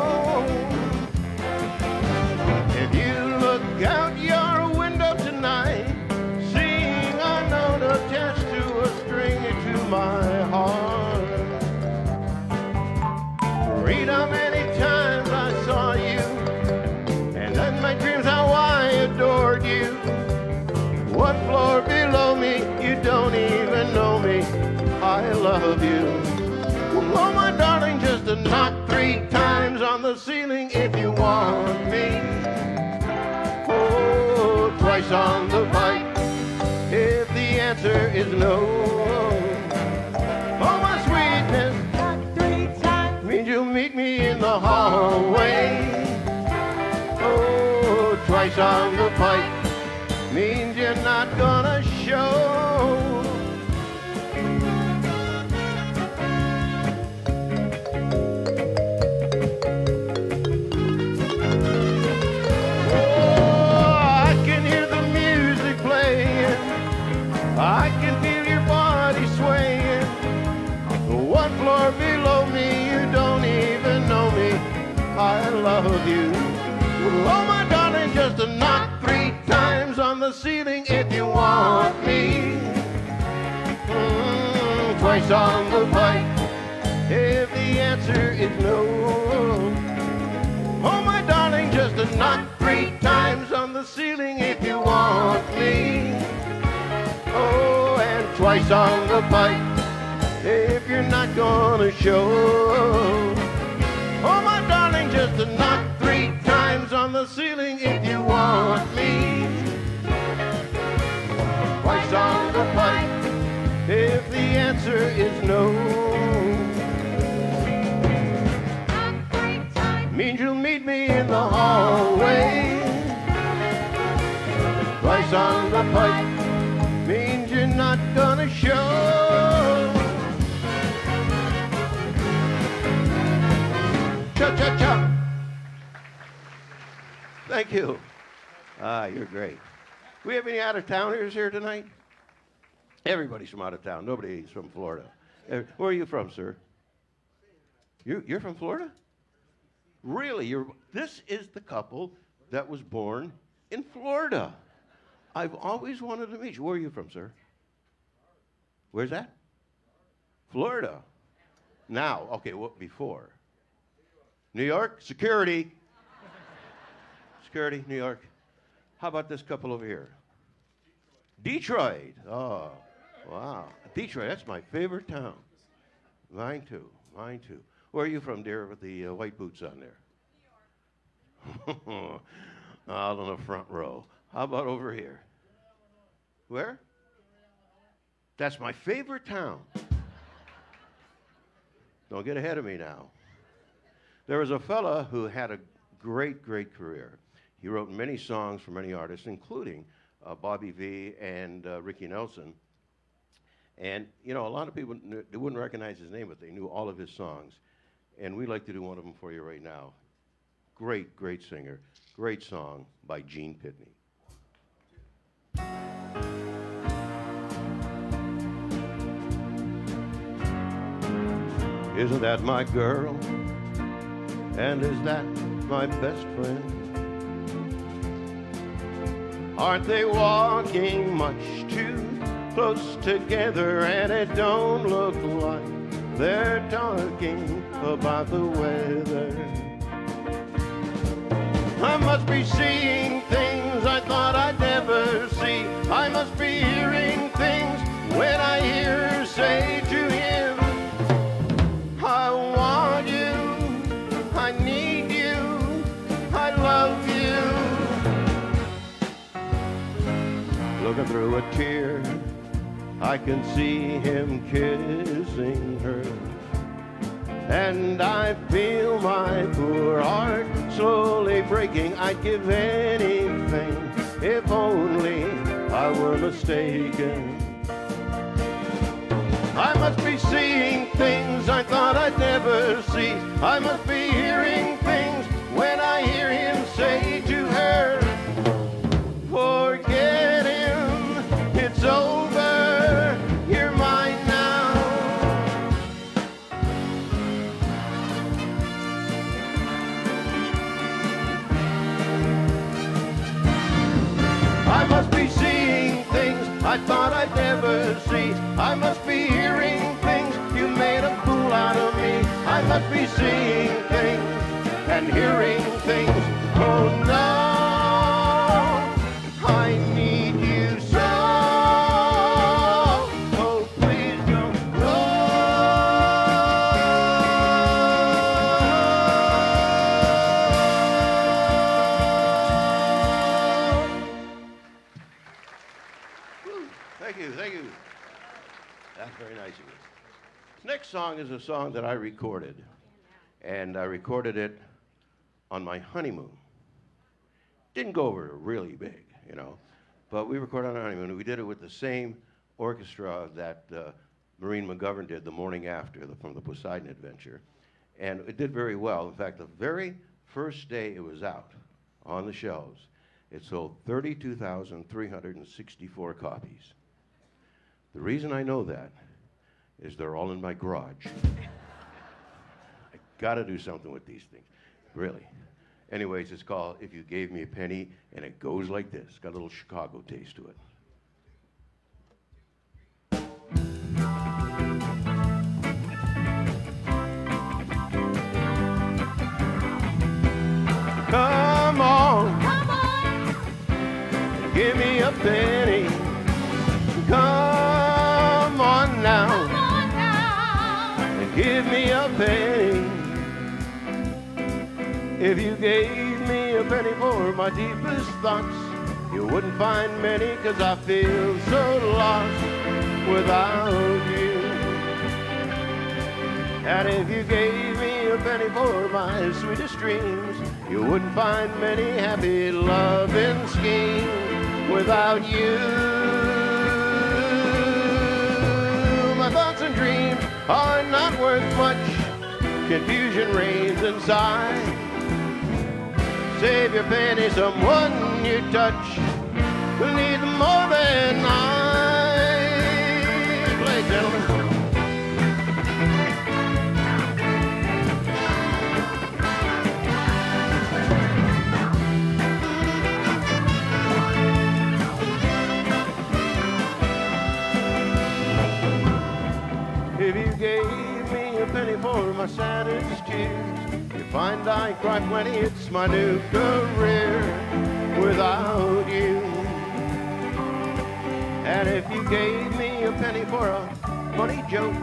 Knock three times on the ceiling if you want me. Oh, twice on the pipe if the answer is no. Oh, my sweetness, knock three times means you'll meet me in the hallway. Oh, twice on the pipe means you're not gonna show. Love you. Oh, my darling, just a knock three times on the ceiling if you want me. Mm, twice on the pipe if the answer is no. Oh, my darling, just a knock three times on the ceiling if you want me. Oh, and twice on the pipe if you're not gonna show. A knock three times on the ceiling if you want me. Twice on the pipe if the answer is no. Means you'll meet me in the hallway. Twice on the pipe means you're not gonna show. Thank you. Ah, you're great. We have any out of towners here tonight? Everybody's from out of town. Nobody's from Florida. Uh, Where are you from, sir? You, you're from Florida? Really? You're, this is the couple that was born in Florida. I've always wanted to meet you. Where are you from, sir? Where's that? Florida. Now, okay, what before? New York? Security. Security, New York. How about this couple over here? Detroit. Oh, wow. Detroit, that's my favorite town. Mine too. Mine too. Where are you from, dear, with the uh, white boots on there? Out on the front row. How about over here? Where? That's my favorite town. Don't get ahead of me now. There was a fella who had a great, great career. He wrote many songs for many artists, including uh, Bobby Vee and uh, Ricky Nelson. And, you know, a lot of people they wouldn't recognize his name, but they knew all of his songs. And we'd like to do one of them for you right now. Great, great singer. Great song by Gene Pitney. Isn't that my girl? And is that my best friend? Aren't they walking much too close together? And it don't look like they're talking about the weather. I must be seeing things I thought I'd never see. I must be hearing things when I hear say Looking through a tear, I can see him kissing her. And I feel my poor heart slowly breaking. I'd give anything if only I were mistaken. I must be seeing things I thought I'd never see. I must be hearing things seeing things and hearing things. Oh no, I need you so. Oh please don't Woo. Thank you, thank you. That's very nice of you. Next song is a song that I recorded, and I recorded it on my honeymoon. Didn't go over really big, you know, but we recorded on our honeymoon. We did it with the same orchestra that uh, Maureen McGovern did the morning after the, from the Poseidon Adventure, and it did very well. In fact, the very first day it was out on the shelves, it sold 32,364 copies. The reason I know that is they're all in my garage. I gotta do something with these things, really. Anyways, it's called If You Gave Me a Penny, and it goes like this. Got a little Chicago taste to it. Come on. Give me a penny. Come on now. And give me a penny. If you gave me a penny for my deepest thoughts, you wouldn't find many, cause I feel so lost without you. And if you gave me a penny for my sweetest dreams, you wouldn't find many happy loving schemes without you. My thoughts and dreams are not worth much. Confusion reigns inside. Save your penny, someone you touch will need more than I. Play, gentlemen. If you gave me a penny for my saddest tears, you find I cry plenty. It's my new career without you. And if you gave me a penny for a funny joke,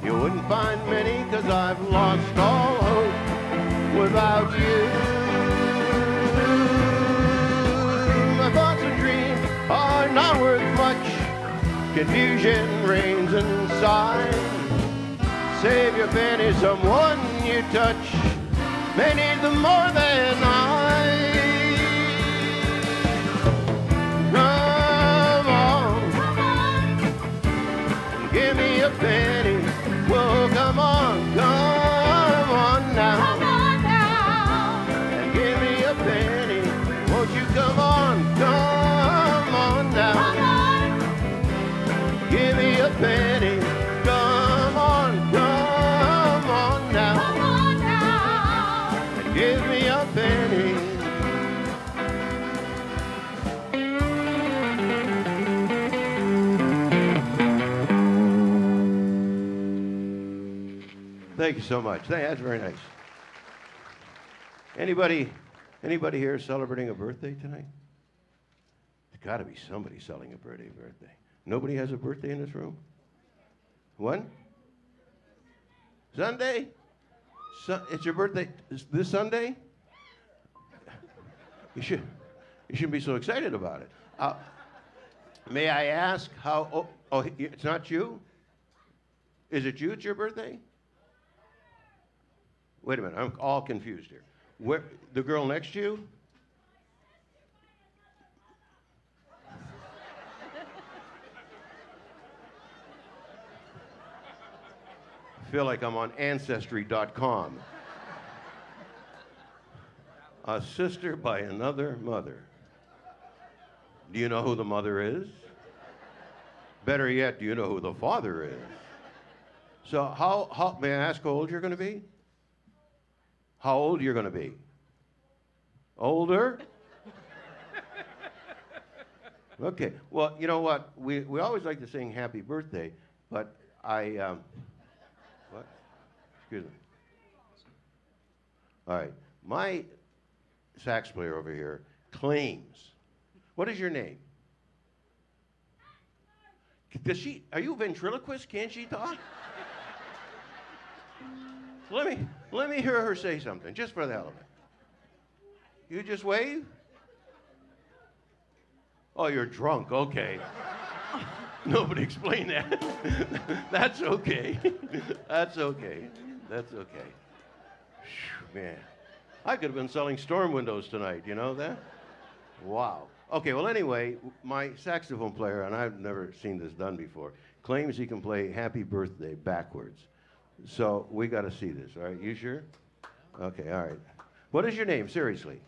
you wouldn't find many, cause I've lost all hope without you. My thoughts and dreams are not worth much. Confusion reigns inside. Save your penny, someone you touch may need them more than I. Thank you so much. That's very nice. Anybody, anybody here celebrating a birthday tonight? There's got to be somebody celebrating a birthday. Birthday. Nobody has a birthday in this room. When? Sunday. Su- it's your birthday is this Sunday. You should. You shouldn't be so excited about it. Uh, may I ask how? Oh, oh, it's not you. Is it you? It's your birthday. Wait a minute, I'm all confused here. Where, the girl next to you? I feel like I'm on Ancestry.com. A sister by another mother. Do you know who the mother is? Better yet, do you know who the father is? So, how, how may I ask how old you're going to be? How old you're going to be? Older? Okay. Well, you know what? We, we always like to sing happy birthday, but I. Um, what? Excuse me. All right. My sax player over here claims. What is your name? Does she? Are you a ventriloquist? Can't she talk? let me let me hear her say something, just for the hell of it. You just wave. Oh, you're drunk. Okay. Nobody explained that. That's okay. That's okay. That's okay. Phew, man, I could have been selling storm windows tonight. You know that? Wow. Okay, well, anyway, my saxophone player, and I've never seen this done before, claims he can play Happy Birthday backwards. So we got to see this, all right? You sure? Okay, all right. What is your name, seriously?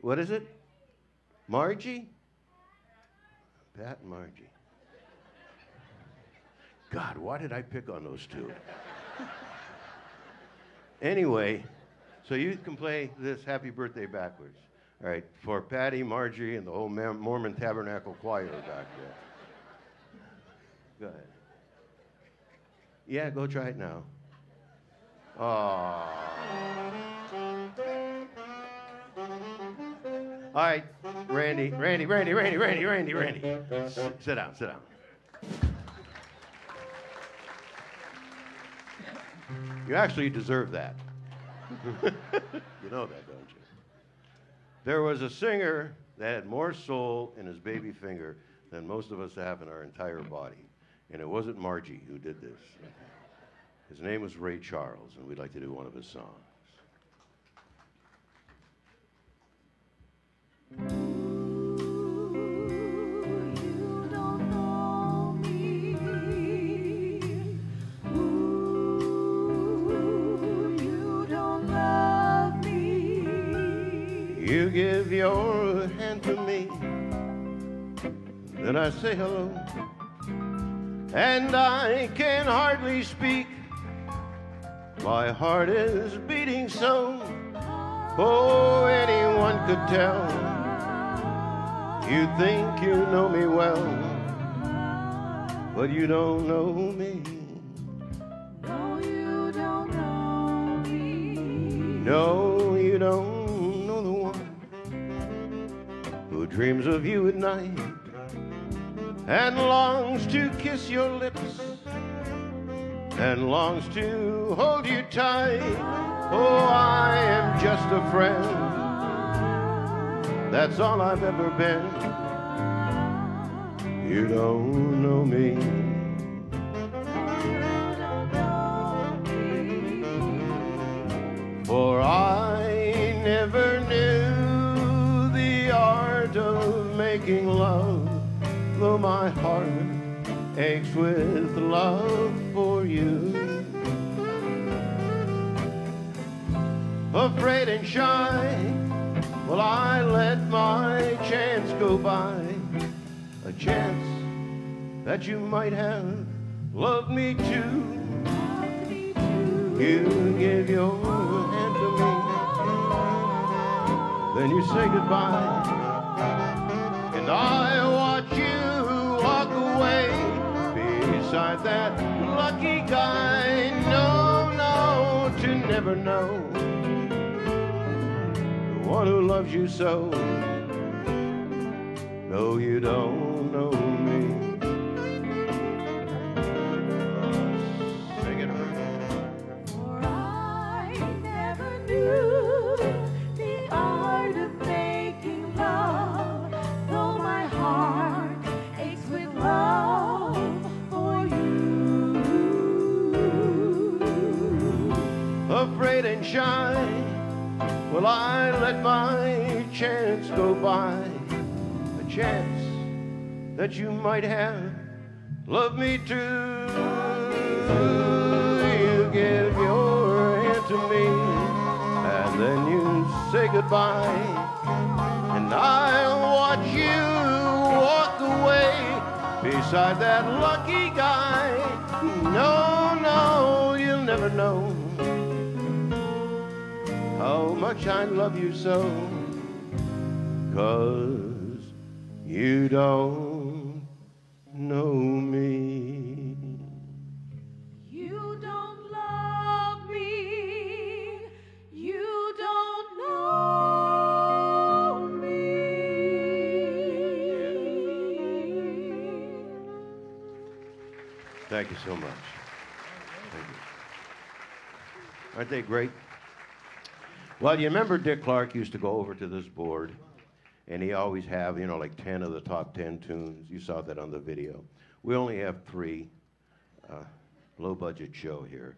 What is it? Margie? Pat and Margie. God, why did I pick on those two? anyway, so you can play this Happy Birthday backwards. All right, for Patty, Margie, and the whole Mormon Tabernacle Choir back there. Go ahead. Yeah, go try it now. All right, Randy, Randy, Randy, Randy, Randy, Randy, Randy. S- Sit down, sit down. You actually deserve that. you know that, don't you? There was a singer that had more soul in his baby finger than most of us have in our entire body. And it wasn't Margie who did this. His name was Ray Charles, and we'd like to do one of his songs. You don't know me. You don't love me. You give your hand to me, then I say hello, and I can hardly speak. My heart is beating so, oh, anyone could tell. You think you know me well, but you don't know me. No, you don't know me. No, you don't know the one who dreams of you at night and longs to kiss your lips and longs to hold you tight. Oh, I am just a friend. That's all I've ever been. You don't know me. My heart aches with love for you. Afraid and shy, well, I let my chance go by. A chance that you might have loved me too. You give your hand to me, then you say goodbye. And I beside that lucky guy. No, no, to never know the one who loves you so. No, you don't know Well, I let my chance go by, a chance that you might have loved me too. You give your hand to me, and then you say goodbye, and I'll watch you walk away beside that lucky guy. No, no, you'll never know how much I love you so. Cause you don't know me. You don't love me. You don't know me. Thank you so much. Thank you. Aren't they great? Well, you remember Dick Clark used to go over to this board, and he always have, you know, like 10 of the top 10 tunes. You saw that on the video. We only have three. Uh, low budget show here.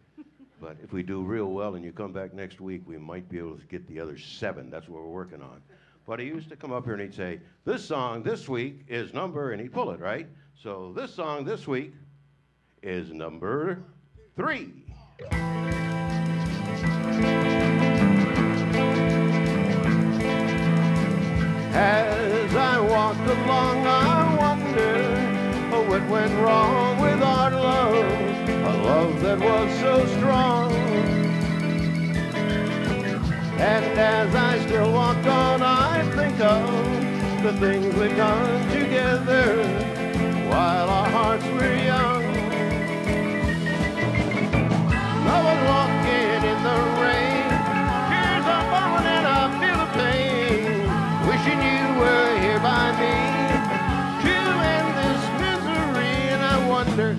But if we do real well and you come back next week, we might be able to get the other seven. That's what we're working on. But he used to come up here and he'd say, This song this week is number, and he'd pull it, right? So this song this week is number three. As I walk along, I wonder oh, what went wrong with our love, a love that was so strong. And as I still walk on, I think of the things we've done together while our hearts were young. I was walking in the rain, Wishing you were here by me to end this misery. And I wonder,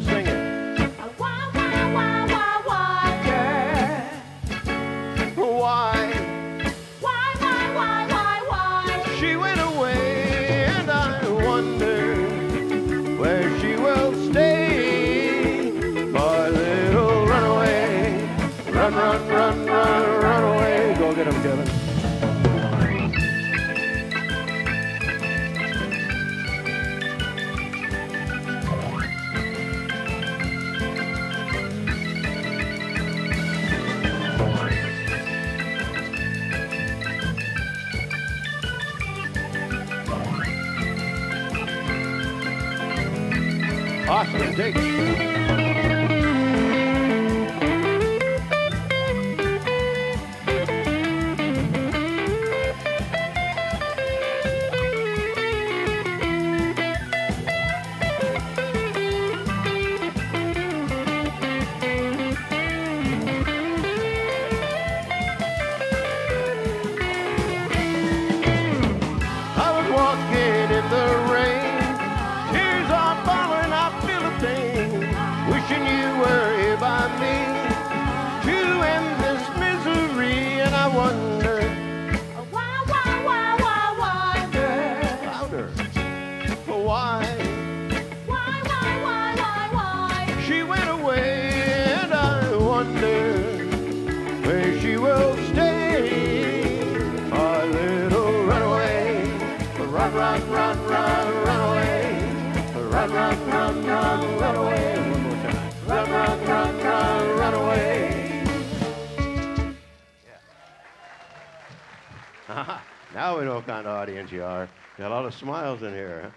of smiles in here.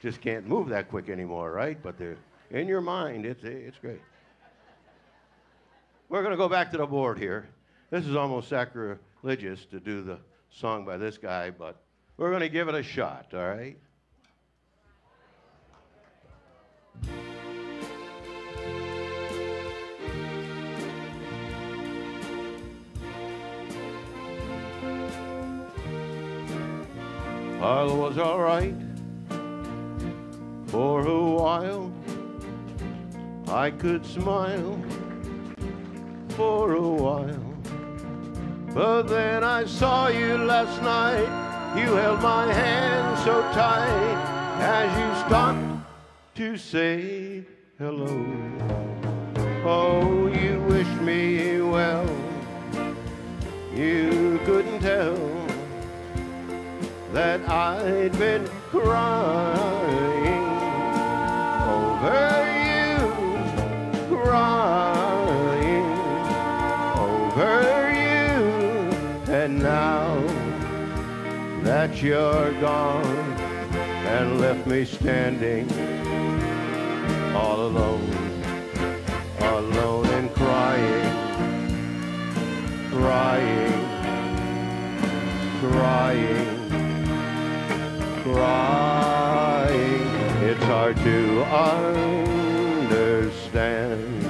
Just can't move that quick anymore, right? But they're in your mind. It's it's great. We're going to go back to the board here. This is almost sacrilegious to do the song by this guy, but we're going to give it a shot, all right? All was all right for a while. I could smile for a while. But then I saw you last night. You held my hand so tight as you stopped to say hello. Oh, you wished me well. You couldn't tell that I'd been crying over you, crying over you, and now that you're gone and left me standing all alone, alone and crying, crying, crying crying. It's hard to understand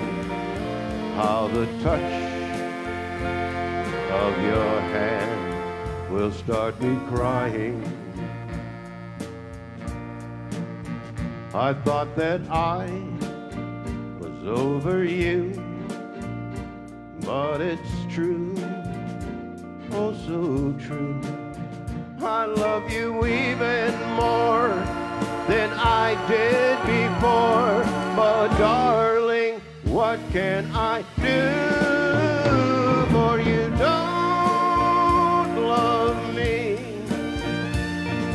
how the touch of your hand will start me crying. I thought that I was over you, but it's true, oh so true. I love you even more than I did before. But darling, what can I do? For you don't love me,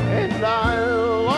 and I'll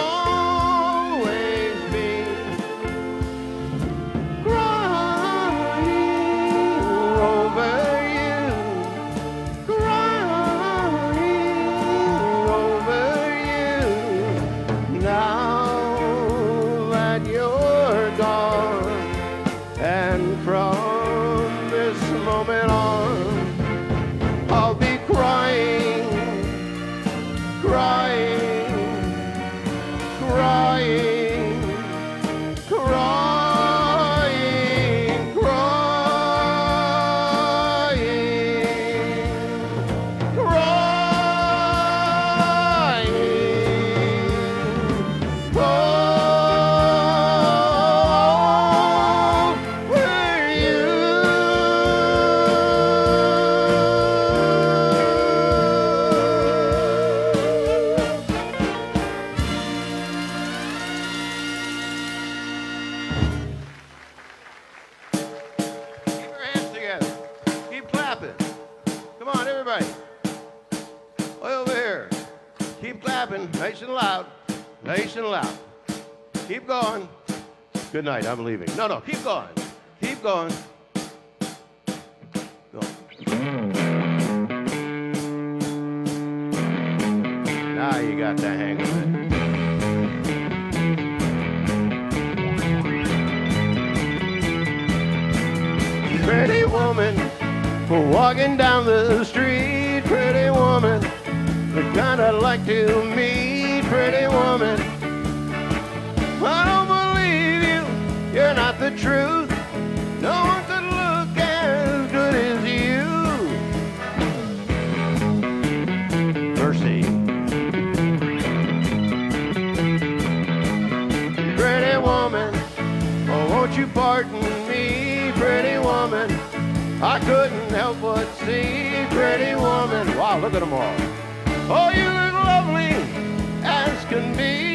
Good night, I'm leaving. No, no, keep going. Keep going. Go. Now you got the hang of it. Pretty woman, walking down the street. Pretty woman, the kind I'd like to meet. Pretty woman, I you. Not the truth. No one could look as good as you. Mercy. Pretty woman, oh, won't you pardon me, pretty woman? I couldn't help but see, pretty woman. Wow, look at them all. Oh, you look lovely as can be.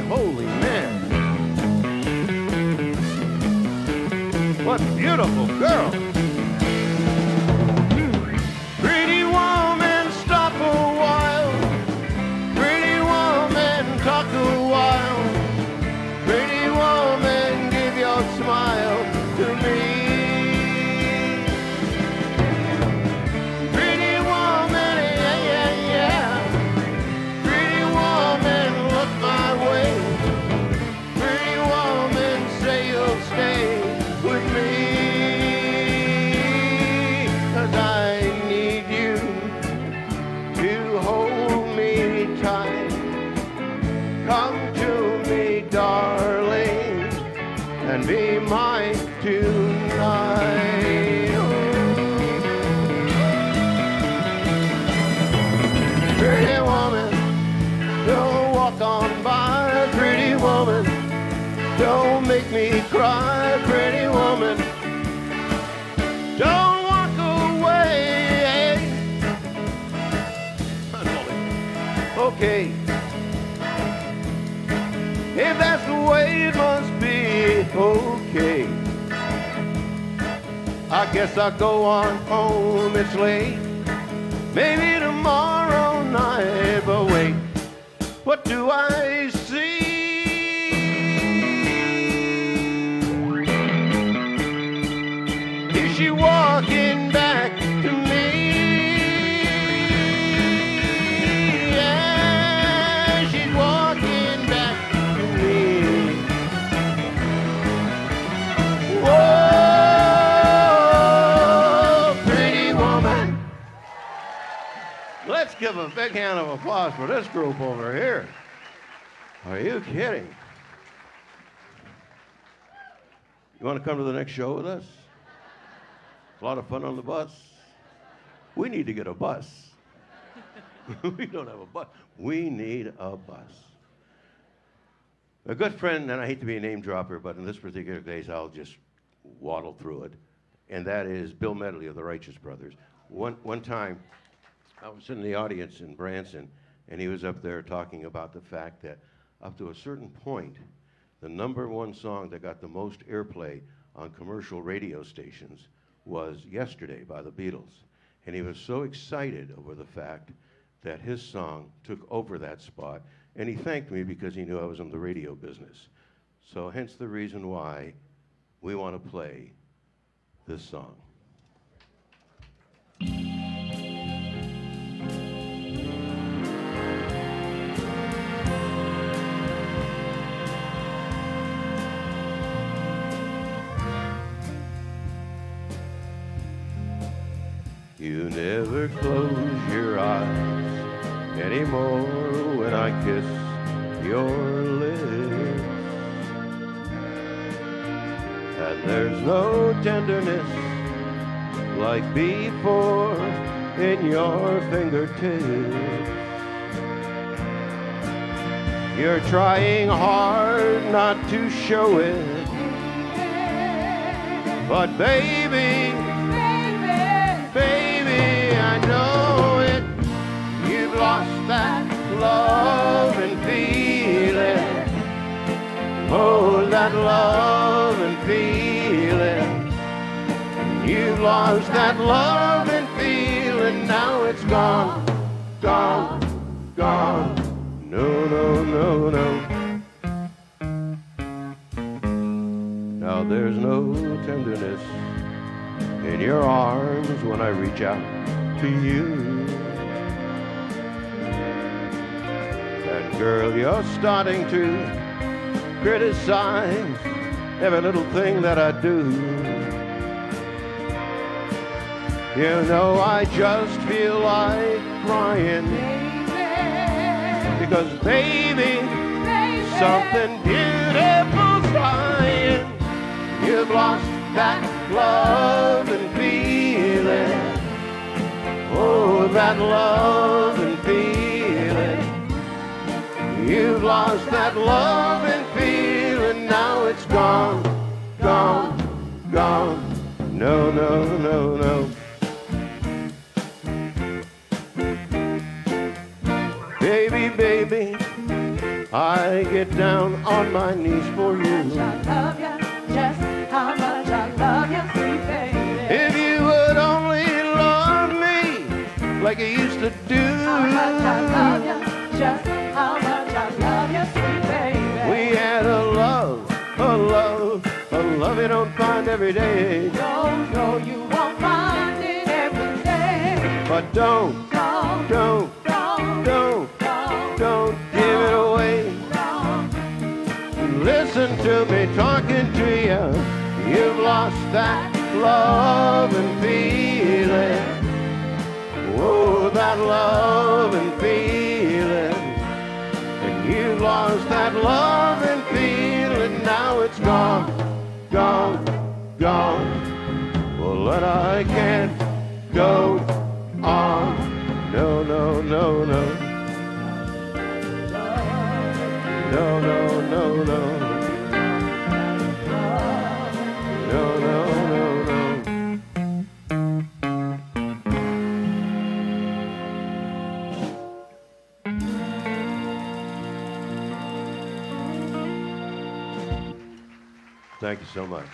Holy man. What beautiful girl. I guess I'll go on oh, home, it's late. Maybe a big hand of applause for this group over here. Are you kidding? You want to come to the next show with us? A lot of fun on the bus. We need to get a bus. we don't have a bus. We need a bus. A good friend, and I hate to be a name dropper, but in this particular case, I'll just waddle through it, and that is Bill Medley of the Righteous Brothers. One, one time, I was in the audience in Branson, and he was up there talking about the fact that up to a certain point, the number one song that got the most airplay on commercial radio stations was Yesterday by the Beatles. And he was so excited over the fact that his song took over that spot. And he thanked me because he knew I was in the radio business. So, hence the reason why we want to play this song. You never close your eyes anymore when I kiss your lips. And there's no tenderness like before in your fingertips. You're trying hard not to show it. But baby, lost that love and feeling. Oh, that love and feeling. You've lost that love and feeling. Now it's gone, gone, gone. No, no, no, no. Now there's no tenderness in your arms when I reach out to you. Girl, you're starting to criticize every little thing that I do. You know, I just feel like crying. Because, baby, something beautiful's dying. You've lost that love and feeling. Oh, that love. You've lost that love and feeling. Now it's gone, gone, gone. No, no, no, no. Baby, baby, I get down on my knees for you. love you, just how much I love you, sweet baby. If you would only love me like you used to do. How much I love you, just a love, a love you don't find every day. No, no, you won't find it every day. But don't, Don't, don't, don't, don't, don't, don't give it away. don't. Listen to me talking to you. You've lost that love and feeling. Oh, that love and feeling. And you've lost that love and feeling it's gone, gone, gone. Well, and I can't go on. No, no, no, no. No, no, no, no. No, no. Thank you so much.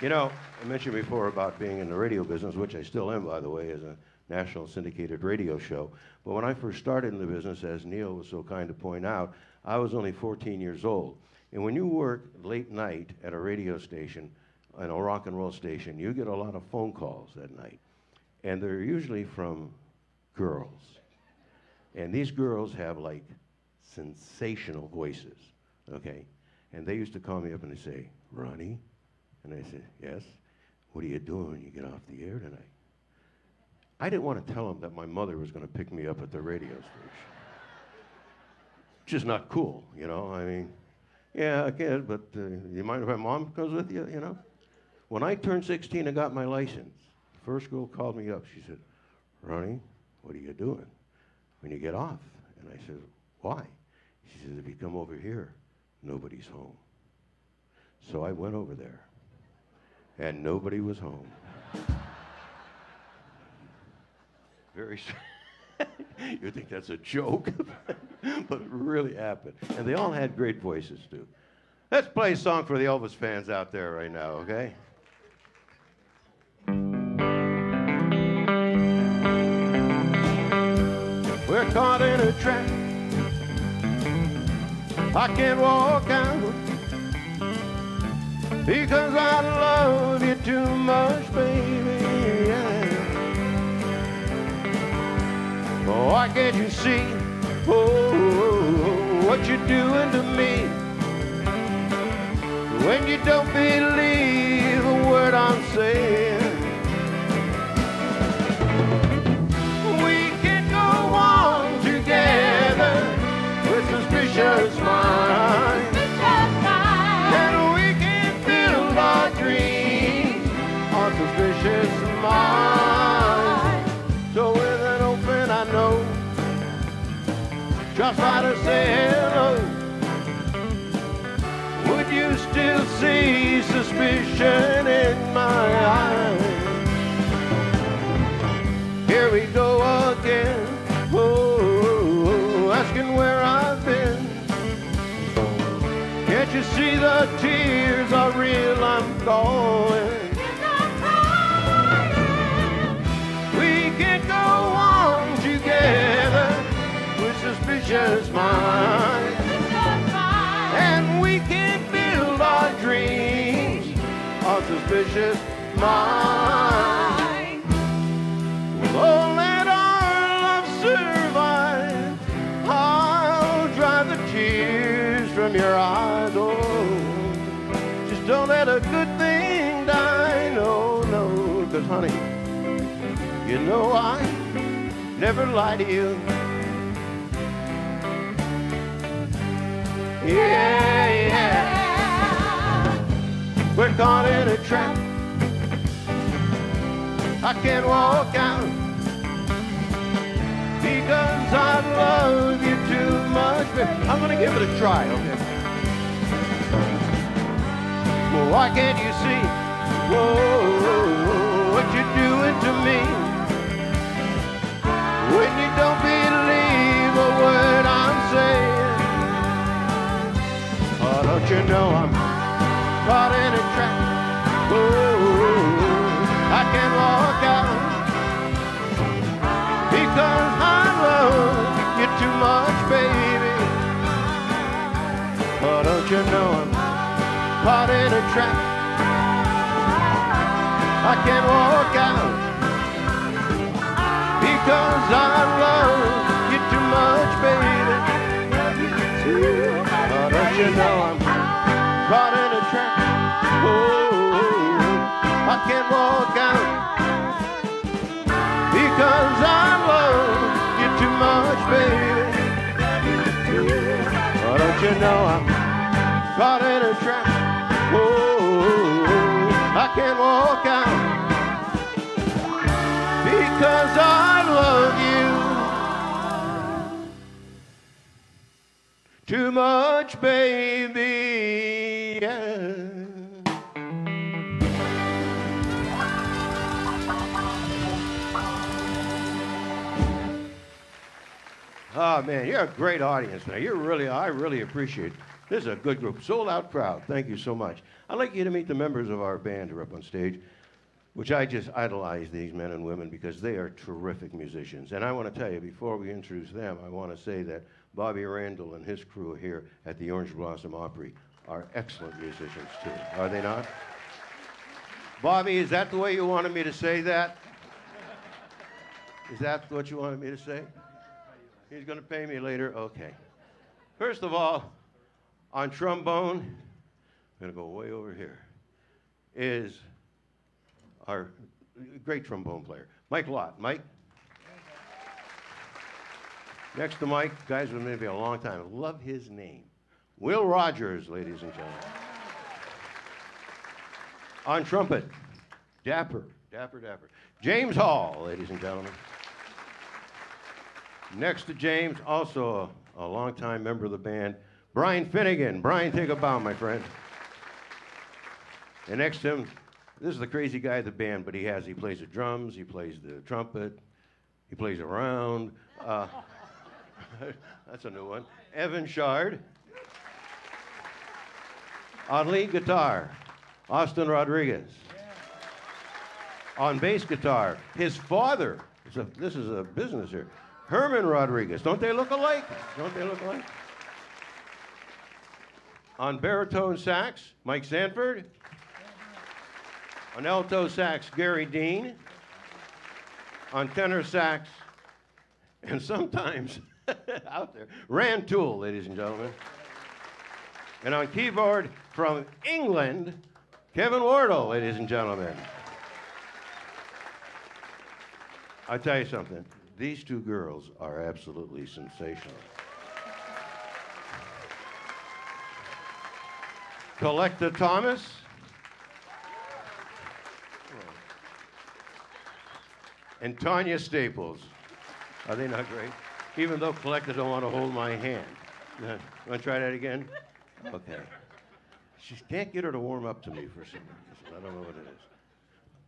You know, I mentioned before about being in the radio business, which I still am, by the way, as a national syndicated radio show. But when I first started in the business, as Neil was so kind to point out, I was only 14 years old. And when you work late night at a radio station, and a rock and roll station, you get a lot of phone calls at night. And they're usually from girls. And these girls have like sensational voices, okay? And they used to call me up and they say, Ronnie? And I said, yes. What are you doing when you get off the air tonight? I didn't want to tell them that my mother was going to pick me up at the radio station. Just not cool, you know? I mean, yeah, I can, but uh, you mind if my mom comes with you, you know? When I turned 16 and got my license, the first girl called me up. She said, Ronnie, what are you doing when you get off? And I said, why? She says, if you come over here, nobody's home. So I went over there, and nobody was home. Very you think that's a joke, but it really happened. And they all had great voices, too. Let's play a song for the Elvis fans out there right now, okay? We're caught in a trap. I can't walk out because I love you too much, baby. Yeah. Oh, why can't you see oh, oh, oh, what you're doing to me when you don't believe a word I'm saying? We can go on together with suspicious just try to say hello. Would you still see suspicion in my eyes? Here we go again. Oh, asking where I've been. Can't you see the tears are real? I'm calling. Suspicious minds. And we can build our dreams on suspicious minds. Oh, let our love survive. I'll dry the tears from your eyes. Oh, just don't let a good thing die. No, no, because honey, you know I never lie to you. Yeah, yeah. We're caught in a trap. I can't walk out because I love you too much. I'm gonna give it a try, okay? Well, why can't you see whoa, what you're doing to me when you don't believe you know I'm caught in a trap? Oh, I can't walk out because I love you too much, baby. Oh, don't you know I'm caught in a trap? I can't walk out because I love you too much, baby. Oh, don't you know I'm caught in a trap? Oh, I can't walk out because I love you too much, baby. Oh, don't you know I'm caught in a trap? Oh, I can't walk out because I love you too much, baby. Oh man, you're a great audience, man. You're really, I really appreciate it. This is a good group. Sold out crowd. Thank you so much. I'd like you to meet the members of our band who are up on stage, which I just idolize these men and women because they are terrific musicians. And I want to tell you, before we introduce them, I want to say that Bobby Randall and his crew here at the Orange Blossom Opry are excellent musicians, too. Are they not? Bobby, is that the way you wanted me to say that? Is that what you wanted me to say? He's going to pay me later? Okay. First of all, on trombone, I'm going to go way over here, is our great trombone player, Mike Lott. Mike? Next to Mike, guys with me for a long time. Love his name. Will Rogers, ladies and gentlemen. On trumpet, Dapper, Dapper, Dapper. James Hall, ladies and gentlemen. Next to James, also a, a longtime member of the band, Brian Finnegan. Brian, take a bow, my friend. And next to him, this is the crazy guy of the band, but he has, he plays the drums, he plays the trumpet, he plays around. Uh, that's a new one. Evan Shard. On lead guitar, Austin Rodriguez. On bass guitar, his father, a- this is a business here, Herman Rodriguez. Don't they look alike? Don't they look alike? On baritone sax, Mike Sanford. On alto sax, Gary Dean. On tenor sax, and sometimes out there, Rand Tool, ladies and gentlemen. And on keyboard from England, Kevin Wardle, ladies and gentlemen. I tell you something, these two girls are absolutely sensational. Collector Thomas. And Tanya Staples. Are they not great? Even though Collector don't want to hold my hand. Uh, want to try that again? Okay. She can't get her to warm up to me for some reason. I don't know what it is.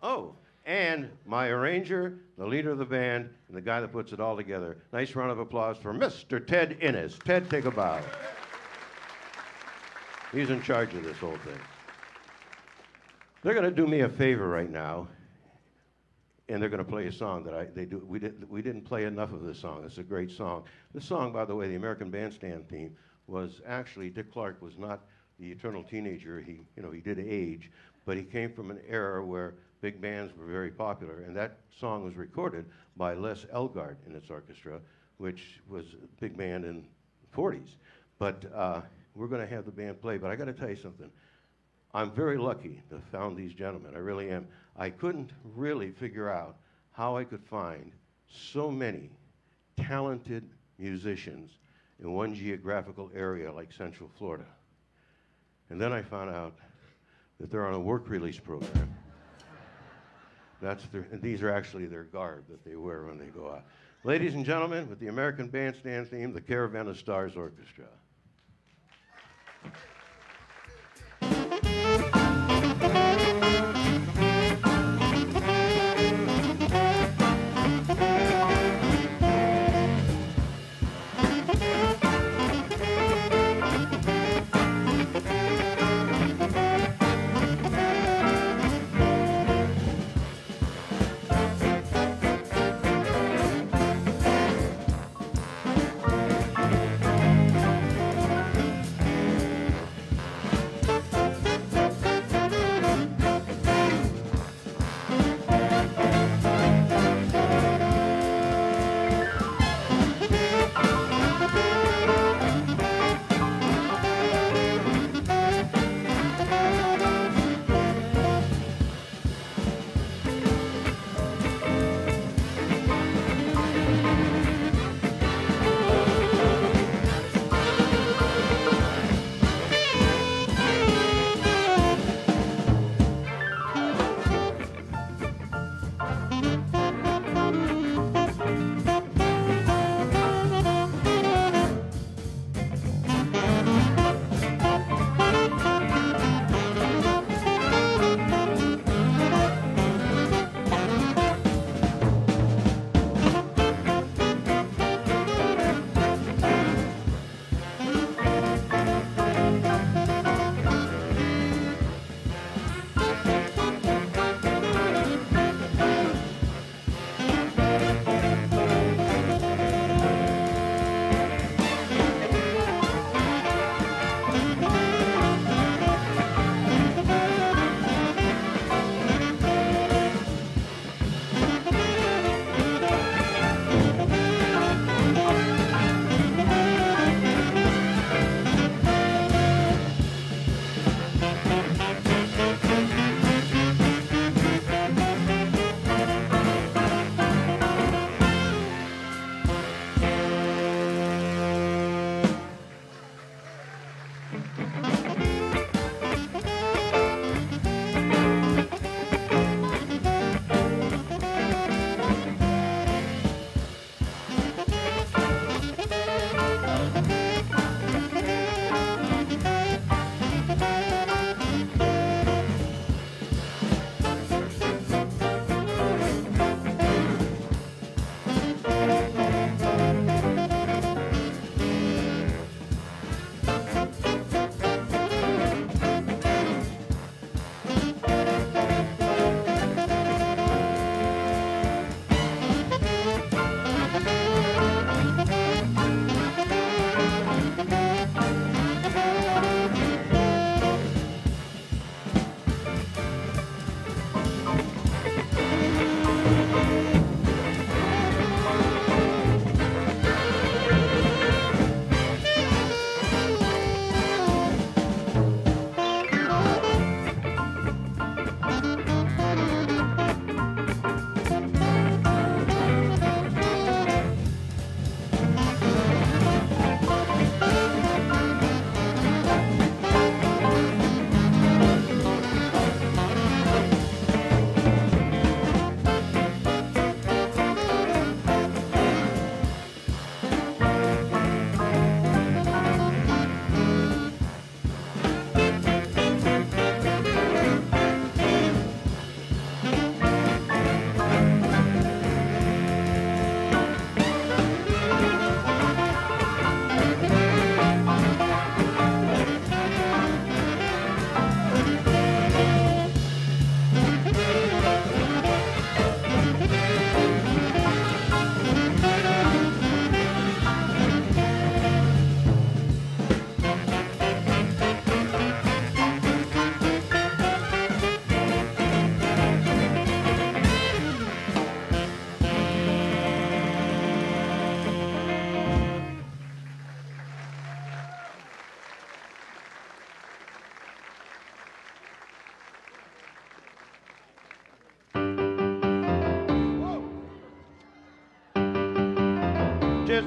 Oh, and my arranger, the leader of the band, and the guy that puts it all together. Nice round of applause for Mr. Ted Innes. Ted, take a bow. He's in charge of this whole thing. They're going to do me a favor right now, and they're going to play a song that I they do. We didn't we didn't play enough of this song. It's a great song. This song, by the way, the American Bandstand theme was actually Dick Clark was not the eternal teenager. He you know he did age, but he came from an era where big bands were very popular, and that song was recorded by Les Elgart in its orchestra, which was a big band in the 40s. But uh, we're going to have the band play. But I got to tell you something. I'm very lucky to found these gentlemen. I really am. I couldn't really figure out how I could find so many talented musicians in one geographical area like Central Florida. And then I found out that they're on a work release program. That's their, these are actually their garb that they wear when they go out. Ladies and gentlemen, with the American Bandstand theme, the Caravan of Stars Orchestra.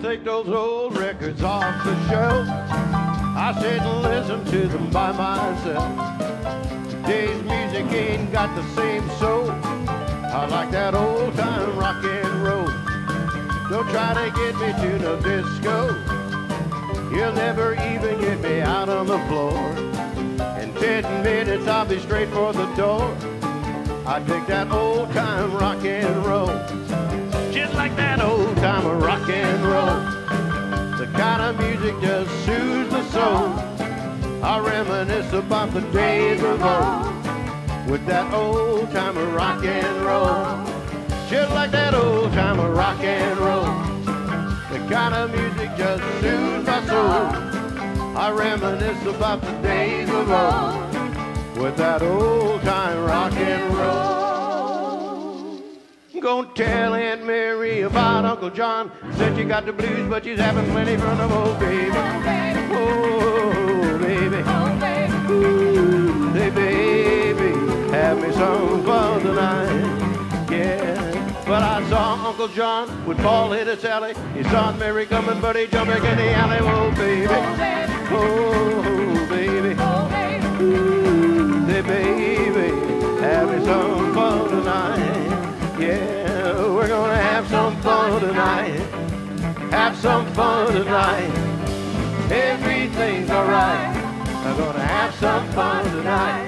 Take those old records off the shelf. I sit and listen to them by myself. Today's music ain't got the same soul. I like that old time rock and roll. Don't try to get me to the disco. You'll never even get me out on the floor. In ten minutes, I'll be straight for the door. I take that old time rock and roll. Like that old time rock and roll. The kind of music just soothes the soul. I reminisce about the days of old with that old time rock and roll. Just like that old time rock and roll. The kind of music just soothes my soul. I reminisce about the days of old with that old time rock and roll. Gonna tell Aunt Mary about Uncle John. Said you got the blues, but she's having plenty from the old baby. Oh, baby. oh Ooh, hey, baby. Have me some fun tonight. Yeah. But I saw Uncle John with Paul hit a Sally. He saw Mary coming, but he jumping in the alley. Oh, baby. Oh, baby. Ooh, hey, baby. Have me some fun tonight. Yeah, we're gonna have some fun tonight. Have some fun tonight. Everything's alright. We're gonna have some fun tonight.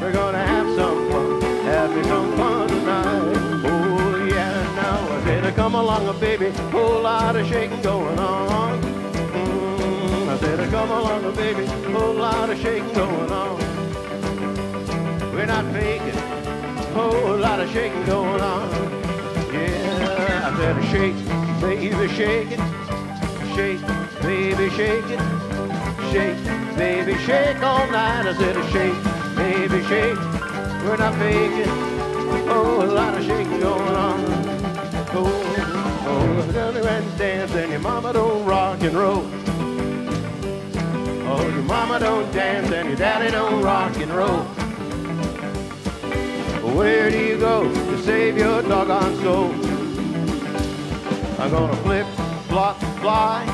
We're gonna have some fun. Have me some fun tonight. Oh yeah, now I said, come along, a baby. Whole lot of shaking going on. Mm, I said, come along, a baby. Whole lot of shaking going on. We're not faking. Whole lot of shaking going on. Yeah, I said, shake, baby, shake it. Shake, baby, shake it. Shake, baby, shake all night. I said, a shake, baby, shake. We're not faking. Oh, a lot of shaking going on. Oh, oh, girl, and dance, and your mama don't rock and roll. Oh, your mama don't dance, and your daddy don't rock and roll. Where do you go to save your doggone soul? I'm gonna flip, flop, fly.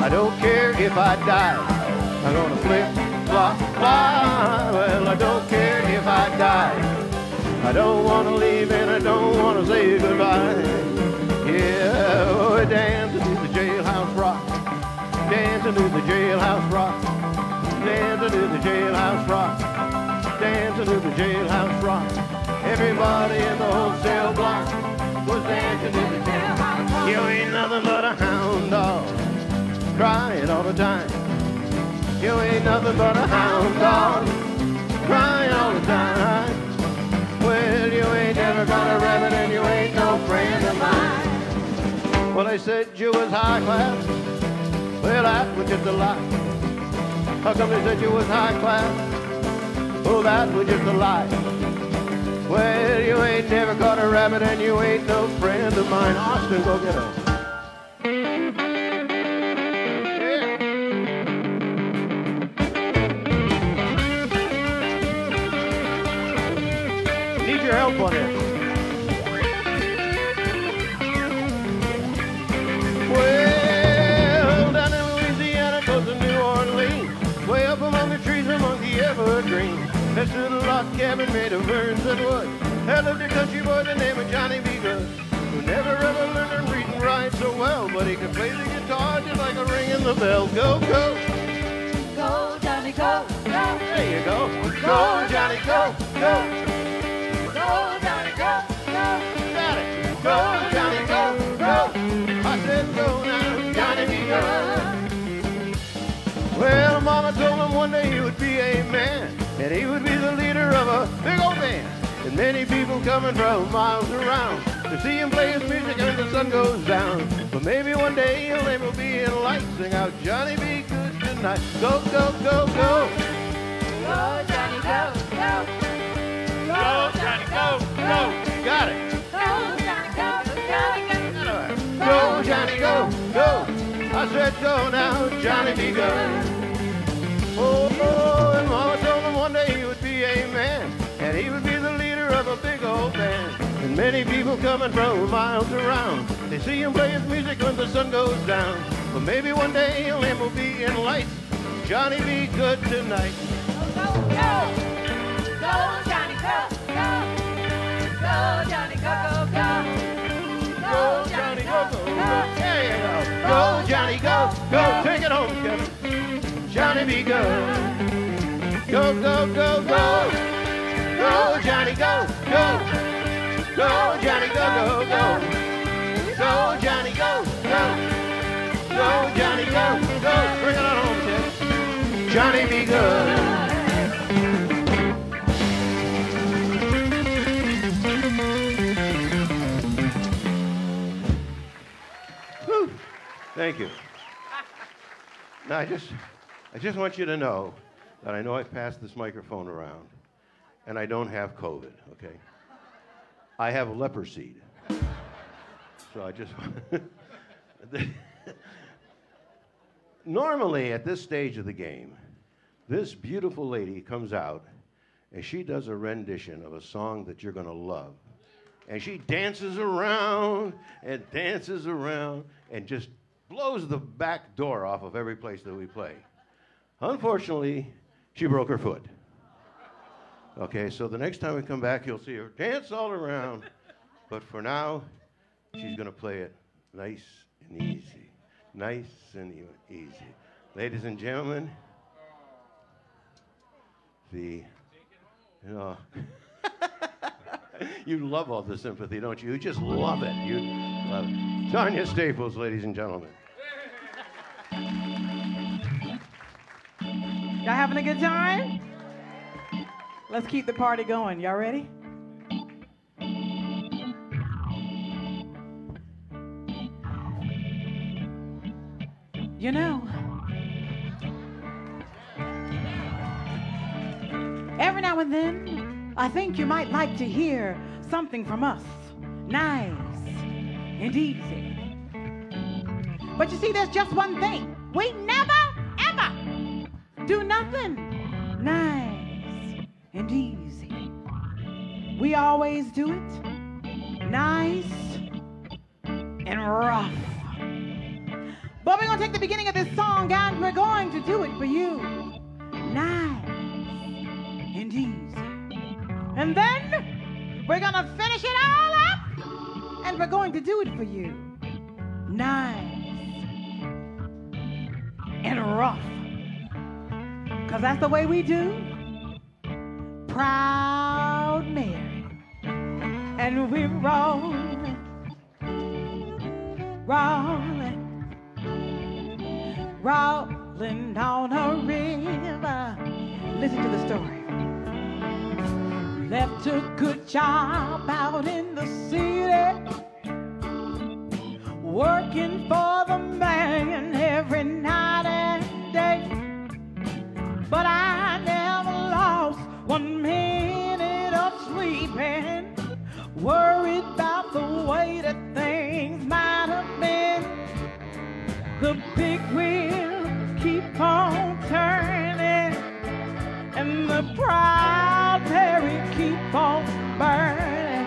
I don't care if I die. I'm gonna flip, flop, fly. Well, I don't care if I die. I don't wanna leave and I don't wanna say goodbye. Yeah, oh, dancing to the jailhouse rock. Dancing to the jailhouse rock. Dancing to the jailhouse rock. Dancing to the jailhouse rock. Everybody in the wholesale block was dancing to the jailhouse. rock. You ain't nothing but a hound dog, crying all the time. You ain't nothing but a hound dog, crying all the time. Well, you ain't never got a rabbit and you ain't no friend of mine. Well, they said you was high class. Well, that was just a lie. How come they said you was high class? Oh, that was just a lie. Well, you ain't never caught a rabbit and you ain't no friend of mine. Austin, go get her. Need your help on this. Stood a log cabin made of ferns and wood. There lived a country boy the name of Johnny B. Goode, who never ever learned to read and write so well, but he could play the guitar just like a ring in the bell. Go, go. Go, Johnny, go, go. There you go. Go, Johnny, go, go. Go, Johnny, go, go. Got it. Go, Johnny, go, go. I said go now, Johnny be good. Well, Mama told him one day he would be a man, and he would be the leader of a big old band. And many people coming from miles around to see him play his music as the sun goes down. But maybe one day he'll name will be in light, sing out Johnny be good tonight. Go, go, go, go. Go, Johnny, go, go. Go, Johnny, go, go. Got it. Go, Johnny, go, go. Go, Johnny, go, go. I said go now, Johnny be good. Oh, oh, oh and Mama him one day he would be a man, and he would be the leader of a big old band. And many people coming from miles around. They see him play his music when the sun goes down. But maybe one day him will be in lights. Johnny be good tonight. Go, go, Johnny, go, go. Go, Johnny, go, go, go. Go, Johnny, go, go, go. There you go. Go, Johnny, go, go. Take it home, Kevin. Johnny be good. Go, go, go, go. Go, Johnny, go, go. Go, Johnny, go, go, go. Go, Johnny, go, go. Go, Johnny, go, go. Bring it on home, Ted. Johnny be good. Thank you. Now I just, I just want you to know that I know I've passed this microphone around, and I don't have COVID. Okay. I have leprosy. So I just. Normally, at this stage of the game, this beautiful lady comes out and she does a rendition of a song that you're going to love. And she dances around and dances around and just blows the back door off of every place that we play. Unfortunately, she broke her foot. Okay, so the next time we come back, you'll see her dance all around. But for now, she's going to play it nice and easy. Nice and easy. Ladies and gentlemen, the, you know, you love all the sympathy, don't you? You just love it. You love it. Tanya Staples, ladies and gentlemen. Y'all having a good time? Let's keep the party going. Y'all ready? You know, every now and then, I think you might like to hear something from us. Nice and easy. But you see, there's just one thing. We never, ever do nothing nice and easy. We always do it nice and rough. But we're going to take the beginning of this song and we're going to do it for you nice and easy. And then we're going to finish it all up and we're going to do it for you nice and rough. Because that's the way we do. Proud Mary. And we're rolling, rolling, rolling down a river. Listen to the story. Left a good job out in the city, working for the man every night. But I never lost one minute of sleeping, worried about the way that things might have been. The big wheel keep on turning, and the proud Mary keep on burning,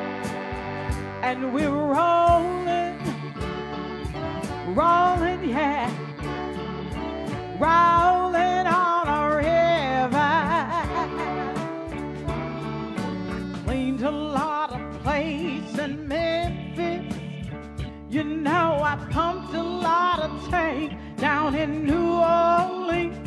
and we're rolling, rolling, yeah, rolling You know I pumped a lot of tank down in New Orleans.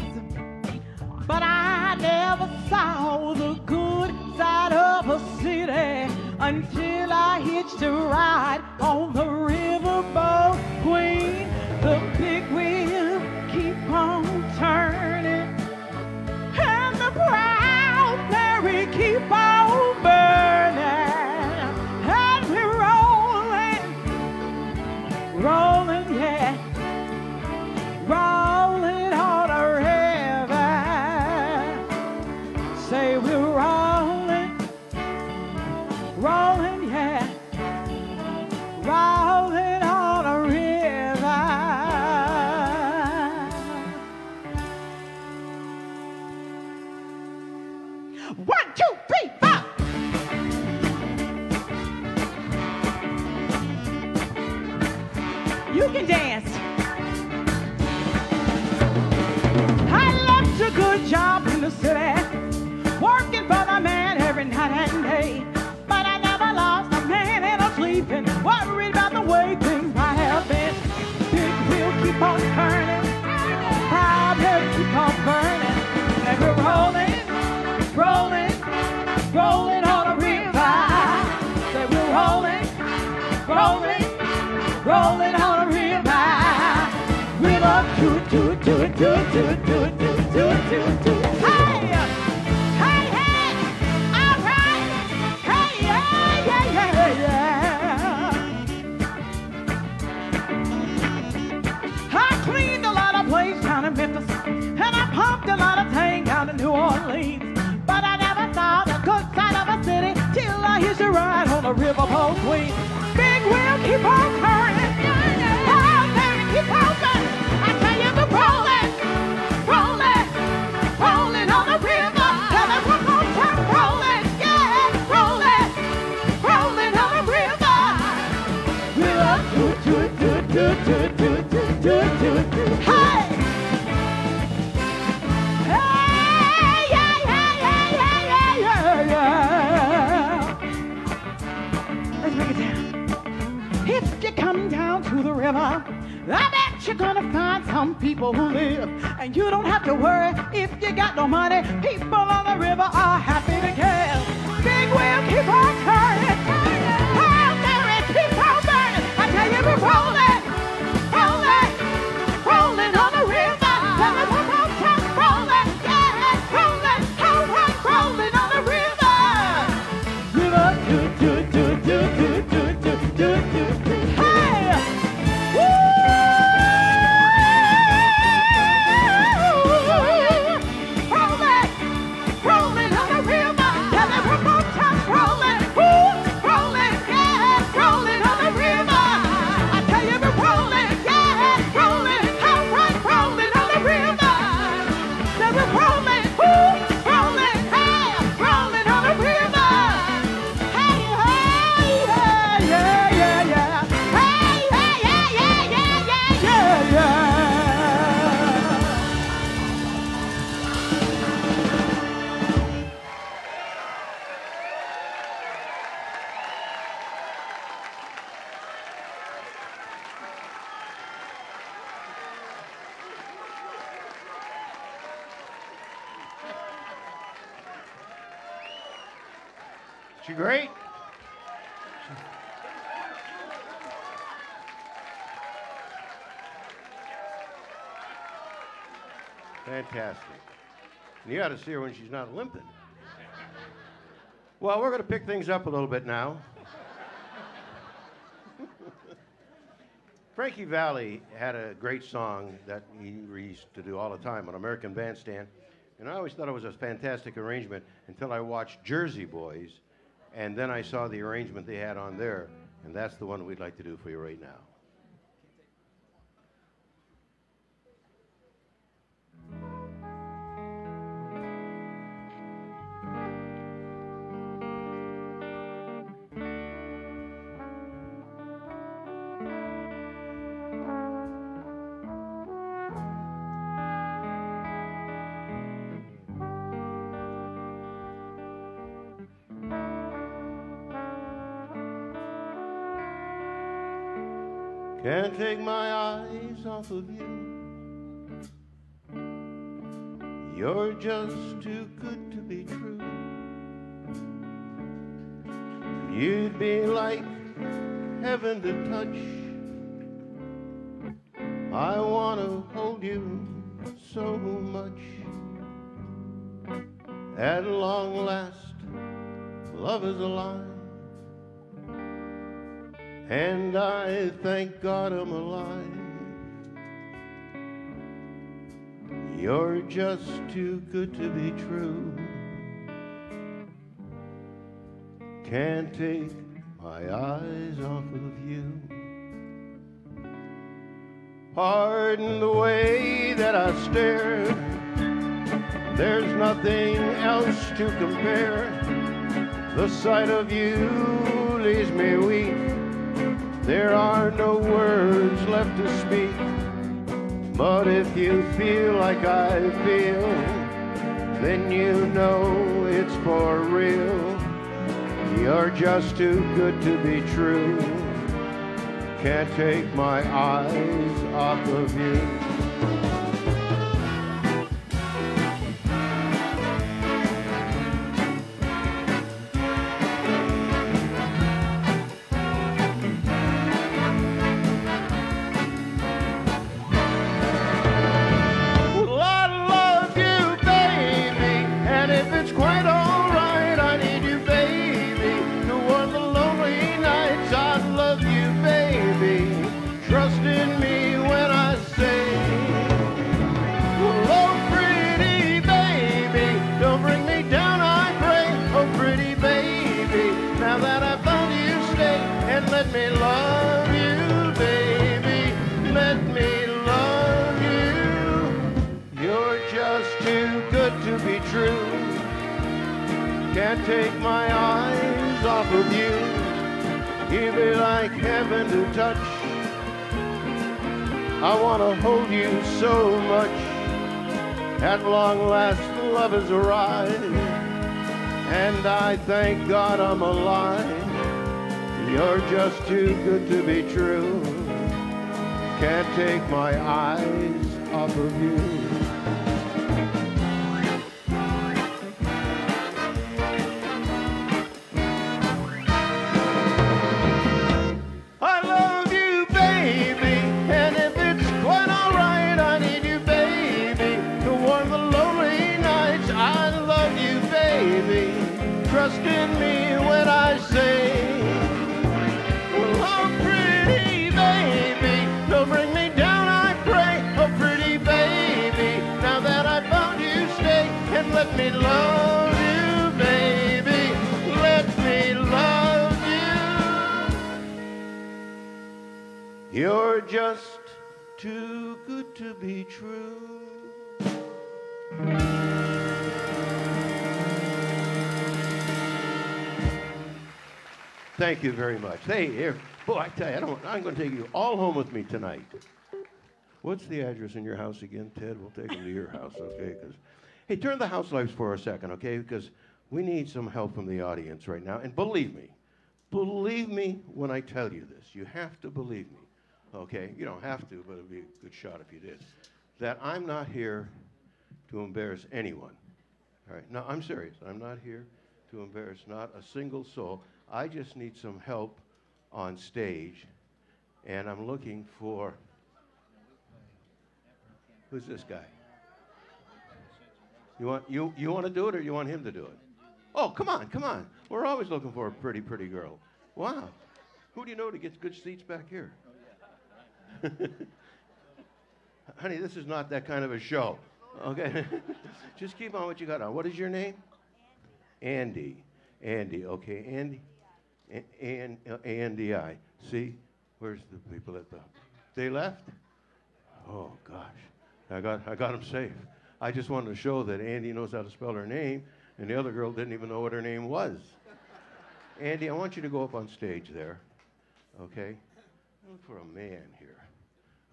But I never saw the good side of a city until I hitched a ride on the riverboat queen. The big wheel do it, do it, do it, do it, do it, do it, do it. Hey! Hey, hey! Hey, yeah, yeah, yeah, yeah. I cleaned a lot of places down in Memphis, and I pumped a lot of things down in New Orleans. But I never saw the good side of a city till I used to ride on the riverboat queen. Big wheel, keep on turning. You're gonna find some people who live. And you don't have to worry if you got no money. People on the river are happy to give. Big wheel keep on turning. Oh, it keep on burning. I tell you, we're rolling, Fantastic. And you ought to see her when she's not limping. Well, we're going to pick things up a little bit now. Frankie Valli had a great song that he used to do all the time on American Bandstand. And I always thought it was a fantastic arrangement until I watched Jersey Boys. And then I saw the arrangement they had on there. And that's the one we'd like to do for you right now. Can't take my eyes off of you. You're just too good to be true. You'd be like heaven to touch. I want to hold you so much. At long last, love is alive. And I thank God I'm alive. You're just too good to be true. Can't take my eyes off of you. Pardon the way that I stare. There's nothing else to compare. The sight of you leaves me weak. There are no words left to speak. But if you feel like I feel, then you know it's for real. You're just too good to be true. Can't take my eyes off of you. Too good to be true. Can't take my eyes off of you. Just too good to be true. Thank you very much. Hey, here, boy, I tell you, I don't, I'm going to take you all home with me tonight. What's the address in your house again, Ted? We'll take them to your house, okay? 'Cause- hey, turn the house lights for a second, okay? Because we need some help from the audience right now. And believe me, believe me when I tell you this. You have to believe me, okay? You don't have to, but it'd be a good shot if you did. That I'm not here to embarrass anyone. All right, no, I'm serious. I'm not here to embarrass not a single soul. I just need some help on stage, and I'm looking for. Who's this guy? You want you you want to do it, or you want him to do it? Oh, come on, come on. We're always looking for a pretty, pretty girl. Wow. Who do you know to get good seats back here? Honey, this is not that kind of a show. Okay? Just keep on what you got on. What is your name? Andy. Andy. Okay, Andy. And uh, Andy I. See? Where's the people at the They left? Oh gosh. I got I got them safe. I just wanted to show that Andy knows how to spell her name and the other girl didn't even know what her name was. Andy, I want you to go up on stage there. Okay? Look for a man.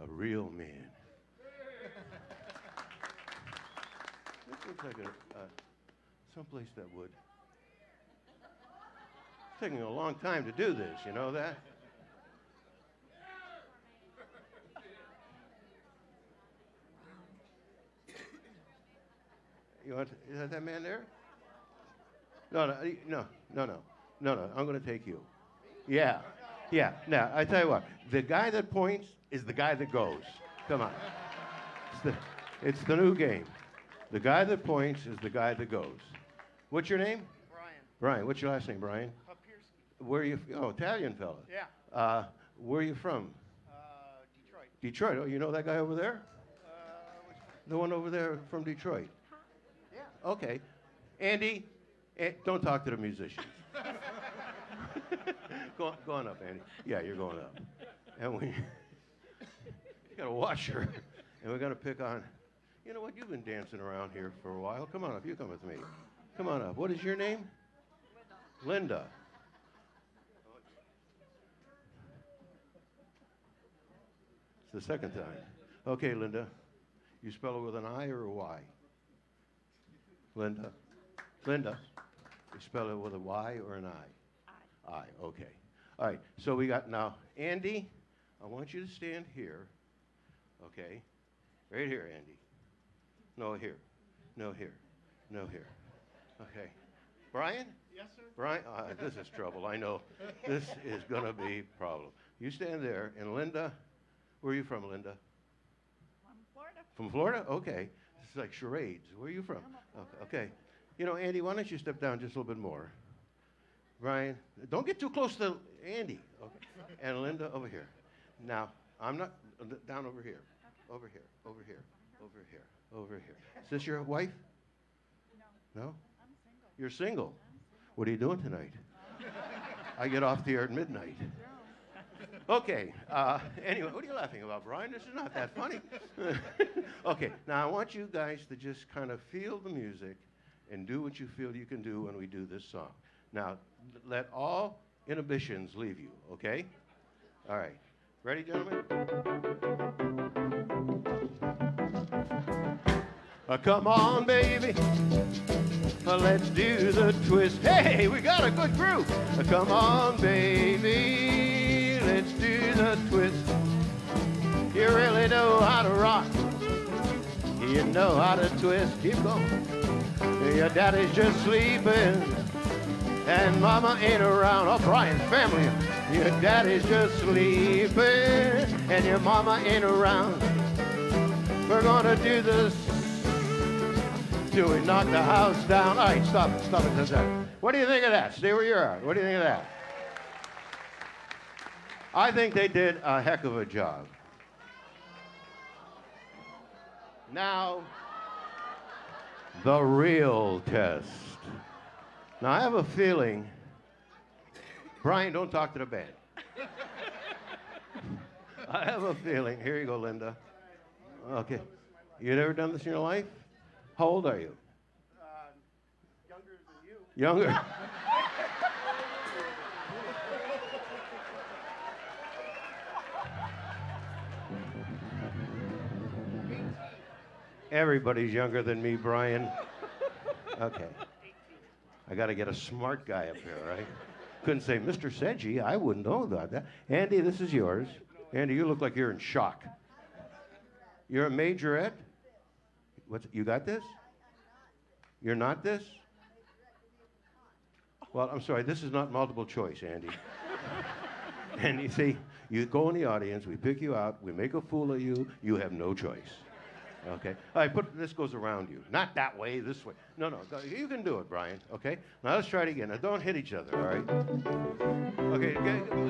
A real man. This looks like a, uh, someplace that would. It's taking a long time to do this, you know that? You want, to, is that that man there? No, no, no, no, no, no, no. I'm going to take you. Yeah, yeah. Now I tell you what, the guy that points is the guy that goes. Come on, it's the, it's the new game. The guy that points is the guy that goes. What's your name? Brian. Brian. What's your last name, Brian? Papierski. Where are you? Oh, Italian fella. Yeah. Uh, where are you from? Uh, Detroit. Detroit. Oh, you know that guy over there? Uh, which The one over there from Detroit. Yeah. Okay. Andy, eh, don't talk to the musicians. go, on, go on up, Andy. Yeah, you're going up. And we you got to watch her. And we're going to pick on. You know what? You've been dancing around here for a while. Come on up. You come with me. Come on up. What is your name? Linda. It's the second time. Okay, Linda. You spell it with an I or a Y? Linda. Linda. You spell it with a Y or an I? I. I, okay. All right, so we got now, Andy, I want you to stand here, okay? Right here, Andy. No, here. No, here. No, here. Okay. Brian? Yes, sir. Brian, uh, this is trouble. I know. This is going to be a problem. You stand there, and Linda, where are you from, Linda? From Florida. From Florida? Okay. It's like charades. Where are you from? Okay. okay. You know, Andy, why don't you step down just a little bit more? Brian, don't get too close to Andy. Okay. And Linda over here. Now, I'm not uh, down over here. Over here. Over here. Over here. Over here. Is this your wife? No. No? I'm single. You're single. What are you doing tonight? I get off the air at midnight. Okay. Uh, anyway, what are you laughing about, Brian? This is not that funny. okay. Now I want you guys to just kind of feel the music and do what you feel you can do when we do this song. Now, let all inhibitions leave you. Okay? All right. Ready, gentlemen? Come on, baby. Uh, let's do the twist. Hey, we got a good group. Uh, come on, baby. Let's do the twist. You really know how to rock. You know how to twist. Keep going. Your daddy's just sleeping. And mama ain't around. Oh, Brian's family. Your daddy's just sleeping. And your mama ain't around. We're gonna do this till we knock the house down. All right, stop it, stop it, stop it. What do you think of that? Stay where you are. What do you think of that? I think they did a heck of a job. Now, the real test. Now, I have a feeling. Brian, don't talk to the band. I have a feeling. Here you go, Linda. Okay. You never done this in your life? How old are you? Uh, younger than you. Younger. Everybody's younger than me, Brian. Okay. I got to get a smart guy up here, right? Couldn't say, Mr. Sedgy, I wouldn't know about that. Andy, this is yours. Andy, you look like you're in shock. You're a majorette? What's, you got this? You're not this? Well, I'm sorry, this is not multiple choice, Andy. and you see, you go in the audience, we pick you out, we make a fool of you, you have no choice. Okay? All right, put this goes around you. Not that way, this way. No, no, you can do it, Brian. Okay? Now let's try it again. Now don't hit each other, all right? Okay,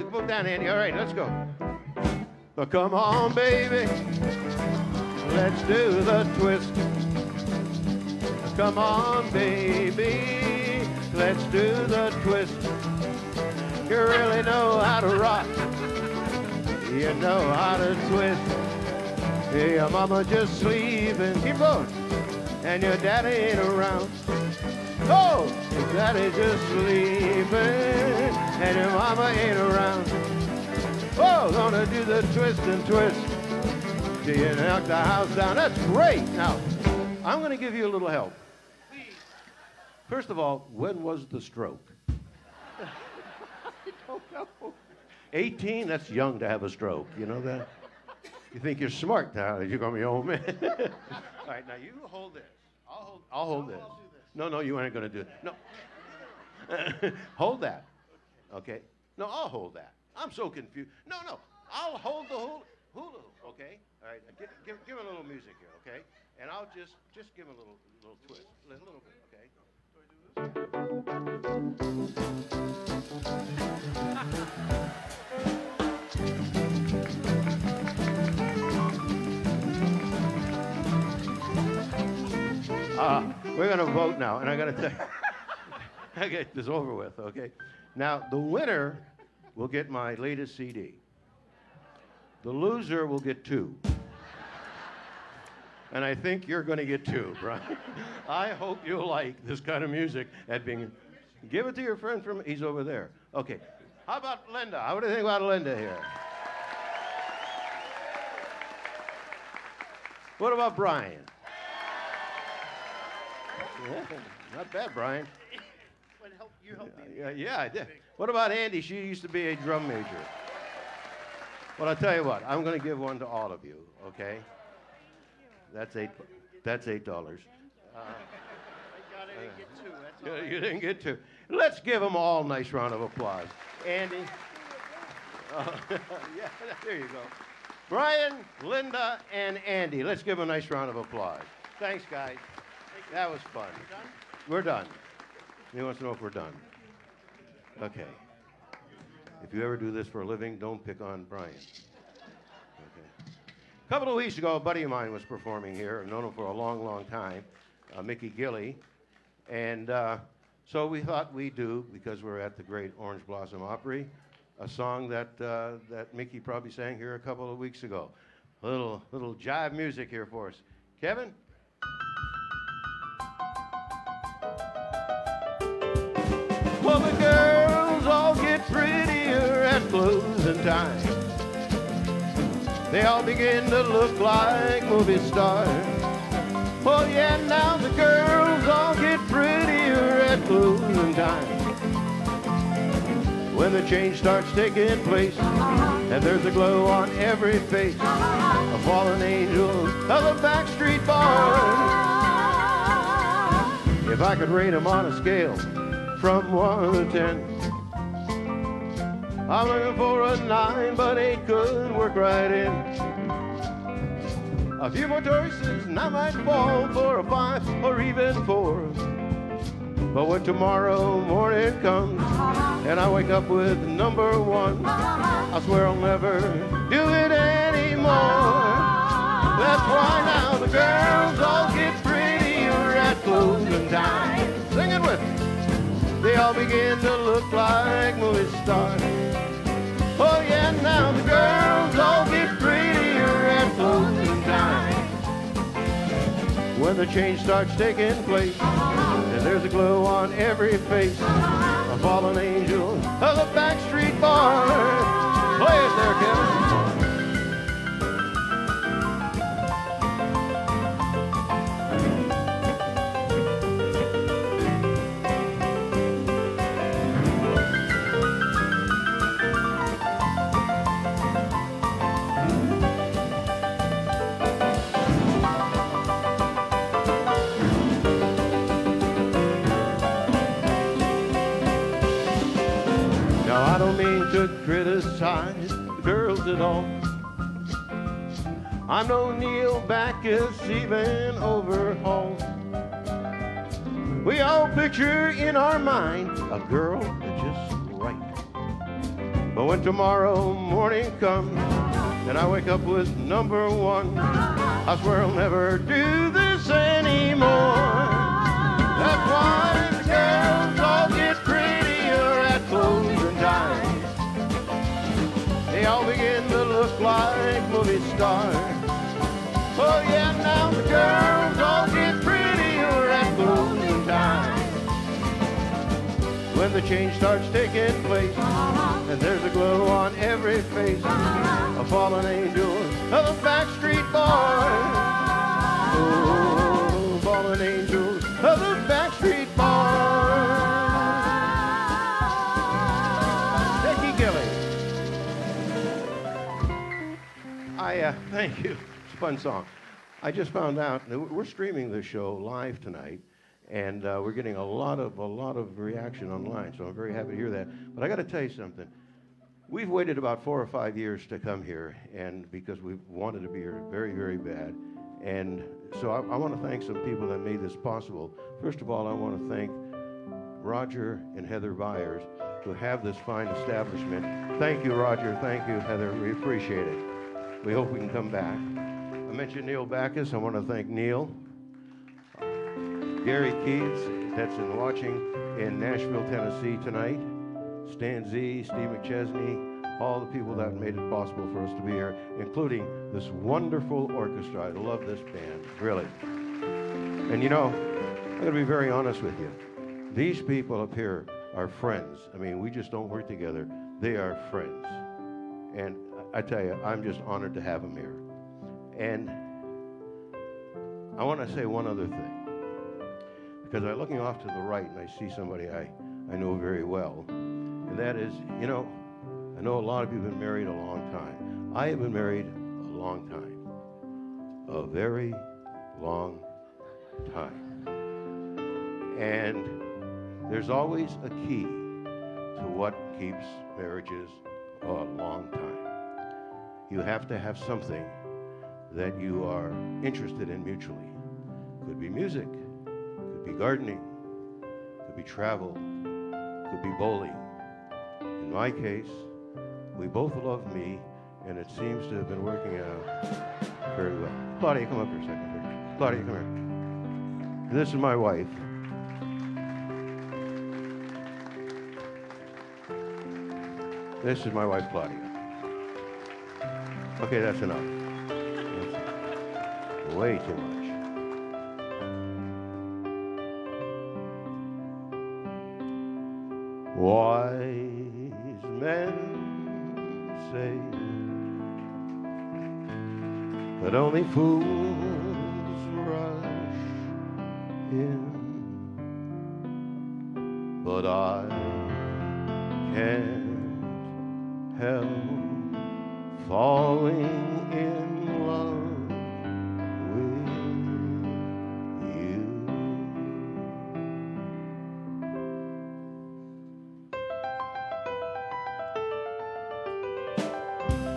move down, Andy. All right, let's go. Well, come on, baby. Let's do the twist. Come on, baby. Let's do the twist. You really know how to rock. You know how to twist. Your mama just sleeping. Keep going. And your daddy ain't around. Oh, your daddy just sleeping. And your mama ain't around. Oh, gonna do the twist and twist. Till you knock the house down. That's great. Now, I'm gonna give you a little help. First of all, when was the stroke? I don't know. 18? That's young to have a stroke. You know that? You think you're smart now you're going to be old man. All right, now you hold this. I'll hold, I'll hold this. No, no, you aren't going to do it. No. hold that. Okay? No, I'll hold that. I'm so confused. No, no. I'll hold the hula, hula okay? All right, give, give, give a little music here, okay? And I'll just, just give a little, little twist, a little bit? Uh, we're going to vote now, and I got to tell you, I get this over with, okay? Now, the winner will get my latest CD. The loser will get two. And I think you're going to get two, Brian. I hope you like this kind of music at being. Give it to your friend from. He's over there. Okay. How about Linda? What do you think about Linda here? What about Brian? Yeah, not bad, Brian. You helped me. Yeah, yeah, I did. What about Andy? She used to be a drum major. Well, I'll tell you what. I'm going to give one to all of you. Okay. That's eight. That's eight dollars. Uh, I didn't get two. That's you, you didn't get two. Let's give them all a nice round of applause. Andy. Uh, yeah, there you go. Brian, Linda, and Andy. Let's give them a nice round of applause. Thanks, guys. That was fun. We're done. He wants to know if we're done. Okay. If you ever do this for a living, don't pick on Brian. Couple of weeks ago, a buddy of mine was performing here. I've known him for a long, long time, uh, Mickey Gilley. And uh, so we thought we'd do, because we're at the great Orange Blossom Opry, a song that, uh, that Mickey probably sang here a couple of weeks ago. A little, little jive music here for us. Kevin? Well, the girls all get prettier at closing time. They all begin to look like movie stars. Oh yeah, now the girls all get prettier at closing time. When the change starts taking place, and there's a glow on every face, a fallen angel of the backstreet bars. If I could rate them on a scale from one to ten, I'm looking for a nine, but eight could work right in. A few more choices, and I might fall for a five or even four. But when tomorrow morning comes and I wake up with number one, I swear I'll never do it anymore. That's why now the girls all get prettier at closing time. Sing it with me. They all begin to look like movie stars. Oh yeah, now the girls all get prettier at closing time. When the change starts taking place, and there's a glow on every face, a fallen angel of the backstreet bars. Oh, Play it there, Kevin. Criticize the girls at all. I'm no Neil Backus, even overhaul. We all picture in our mind a girl that's just right. But when tomorrow morning comes and I wake up with number one, I swear I'll never do this anymore. That's why stars. Oh yeah, now the girls all get prettier at closing time. When the change starts taking place, and there's a glow on every face, a fallen angel of the backstreet boys. Oh, fallen angels of the backstreet boys. I uh, thank you. It's a fun song. I just found out that we're streaming the show live tonight, and uh, we're getting a lot of a lot of reaction online. So I'm very happy to hear that. But I got to tell you something. We've waited about four or five years to come here, and because we wanted to be here very, very bad. And so I, I want to thank some people that made this possible. First of all, I want to thank Roger and Heather Byers who have this fine establishment. Thank you, Roger. Thank you, Heather. We appreciate it. We hope we can come back. I mentioned Neil Backus. I want to thank Neil. Uh, Gary Keats, that's in watching in Nashville, Tennessee tonight. Stan Z, Steve McChesney, all the people that made it possible for us to be here, including this wonderful orchestra. I love this band, really. And you know, I'm going to be very honest with you. These people up here are friends. I mean, we just don't work together. They are friends. And I tell you, I'm just honored to have them here. And I want to say one other thing. Because I'm looking off to the right and I see somebody I, I know very well. And that is, you know, I know a lot of you have been married a long time. I have been married a long time. A very long time. And there's always a key to what keeps marriages a long time. You have to have something that you are interested in mutually. Could be music, could be gardening, could be travel, could be bowling. In my case, we both love me, and it seems to have been working out very well. Claudia, come up here a second. Claudia, come here. This is my wife. This is my wife, Claudia. Okay, that's enough. That's way too much. Wise men say that only fools rush in, but I can't help falling in love with you.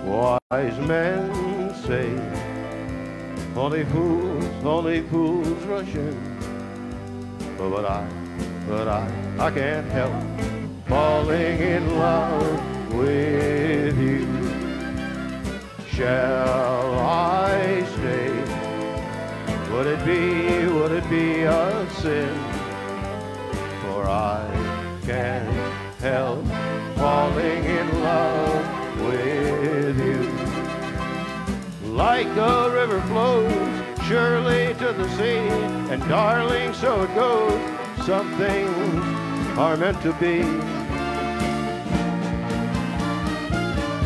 Wise men say, only fools, only fools rush in. But I, but I, I can't help falling in love with you. Shall I stay? Would it be, would it be a sin? For I can't help falling in love with you. Like a river flows surely to the sea, and darling, so it goes. Some things are meant to be.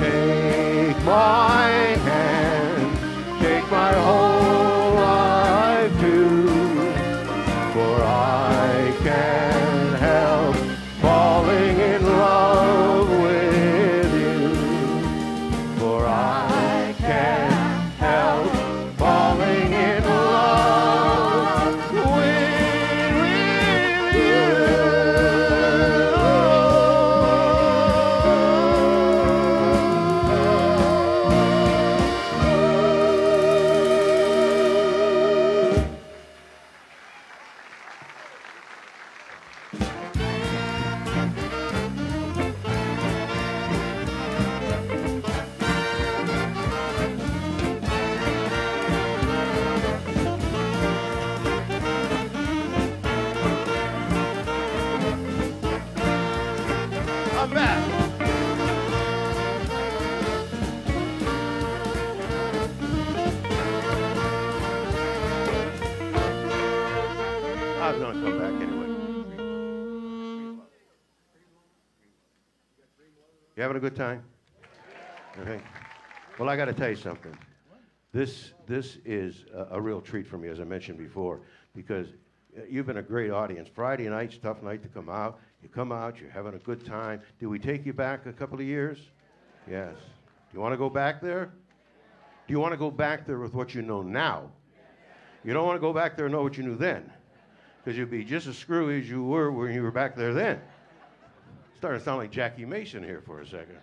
Take my hand, good time? Okay. Well, I got to tell you something. This this is a, a real treat for me, as I mentioned before, because uh, you've been a great audience. Friday night's tough night to come out. You come out, you're having a good time. Did we take you back a couple of years? Yes. Do you want to go back there? Do you want to go back there with what you know now? You don't want to go back there and know what you knew then, because you'd be just as screwy as you were when you were back there then. Starting to sound like Jackie Mason here for a second.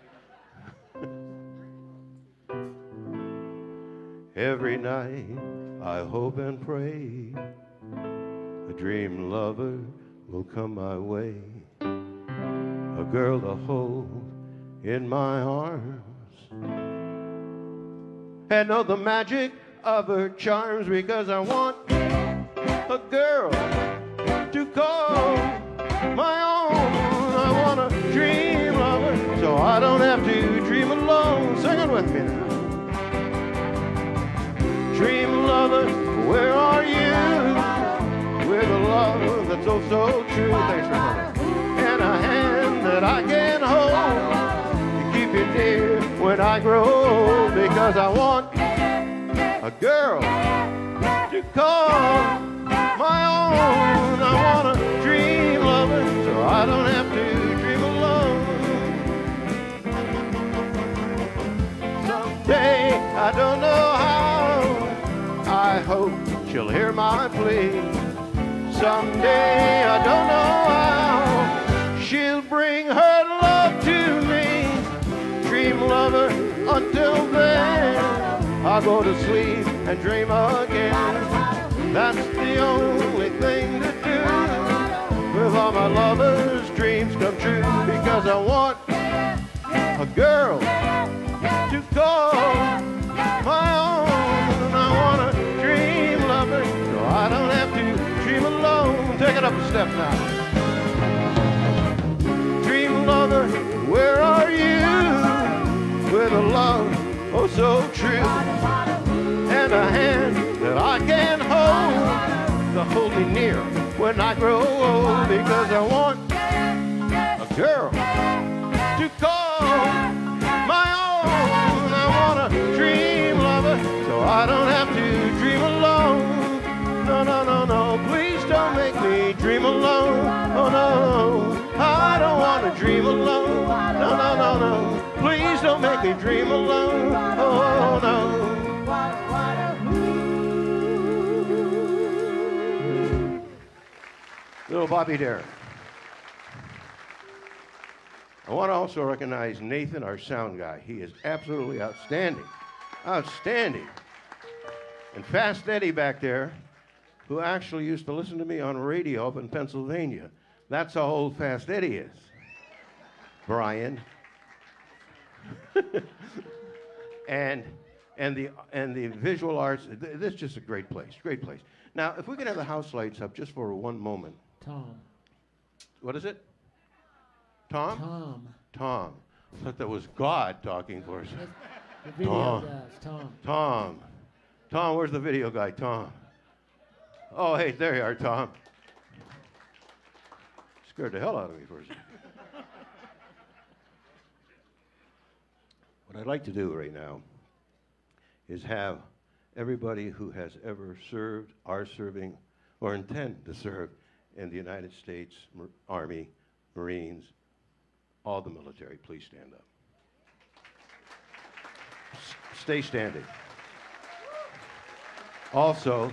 Every night I hope and pray a dream lover will come my way, a girl to hold in my arms, and know the magic of her charms because I want a girl to call I don't have to dream alone. Sing it with me now. Dream lover, where are you? With a love that's oh so true. Thanks for coming. And a hand that I can hold to keep you near when I grow old. Because I want a girl to call my own. I wanna dream loving so I don't have to I don't know how. I hope she'll hear my plea. Someday, I don't know how. She'll bring her love to me. Dream lover until then. I'll go to sleep and dream again. That's the only thing to do. With all my lovers' dreams come true. Because I want a girl to call my own. I want a dream lover so I don't have to dream alone. Take it up a step now. Dream lover, where are you? With a love oh so true. And a hand that I can hold to hold me near when I grow old. Because I want a girl to call I don't have to dream alone. No, no, no, no, please don't make me dream alone. Oh no, I don't want to dream alone. No, no, no, no, please don't make me dream alone. Oh no. Little Bobby Darin. I want to also recognize Nathan, our sound guy. He is absolutely outstanding. Outstanding. And Fast Eddie back there, who actually used to listen to me on radio up in Pennsylvania. That's how old Fast Eddie is. Brian. and and the and the visual arts. th- This is just a great place. Great place. Now, if we could have the house lights up just for one moment. Tom. What is it? Tom? Tom. Tom. I thought that was God talking for us. The video Tom. does, Tom. Tom. Tom, where's the video guy? Tom. Oh, hey, there you are, Tom. Scared the hell out of me for a second. What I'd like to do right now is have everybody who has ever served, are serving, or intend to serve in the United States Army, Marines, all the military, please stand up. S- Stay standing. Also,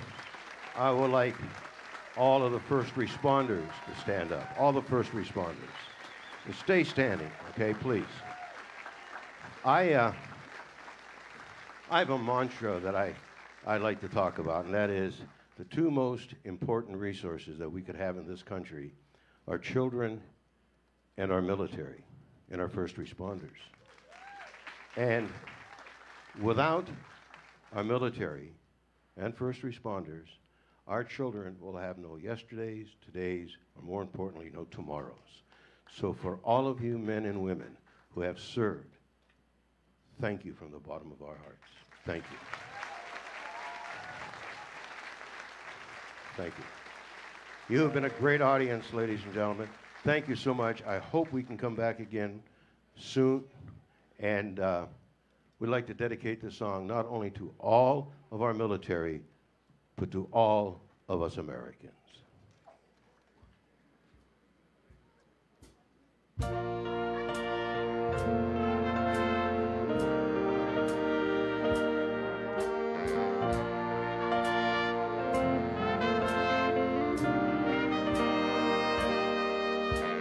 I would like all of the first responders to stand up. All the first responders. And stay standing, okay, please. I, uh, I have a mantra that I, I like to talk about, and that is the two most important resources that we could have in this country are children and our military and our first responders. And without our military and first responders, our children will have no yesterdays, todays, or more importantly, no tomorrows. So, for all of you men and women who have served, thank you from the bottom of our hearts. Thank you. Thank you. You have been a great audience, ladies and gentlemen. Thank you so much. I hope we can come back again soon. And uh, we'd like to dedicate this song not only to all of our military, but to all of us Americans.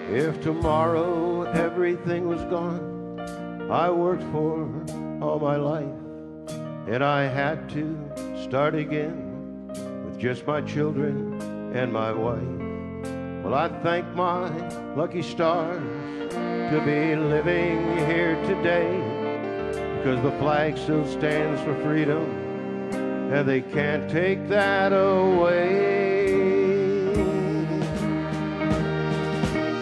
If tomorrow everything was gone, I worked for all my life, and I had to start again with just my children and my wife. Well, I thank my lucky stars to be living here today, because the flag still stands for freedom, and they can't take that away.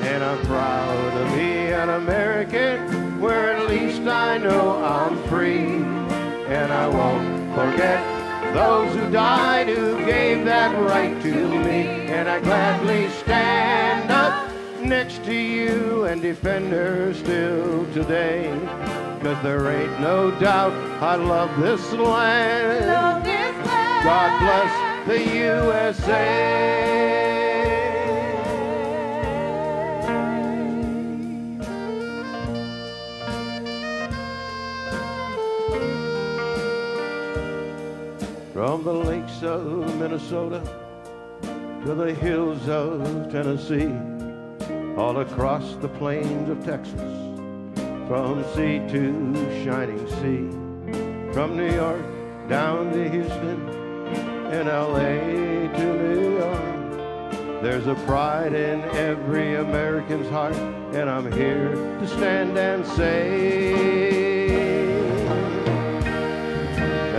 And I'm proud to be an American where at least I know I'm free. And I won't forget those who died who gave that right to me. And I gladly stand up next to you and defend her still today. Cause there ain't no doubt I love this land. God bless the USA. From the lakes of Minnesota to the hills of Tennessee, all across the plains of Texas, from sea to shining sea, from New York down to Houston and LA to New York. There's a pride in every American's heart, and I'm here to stand and say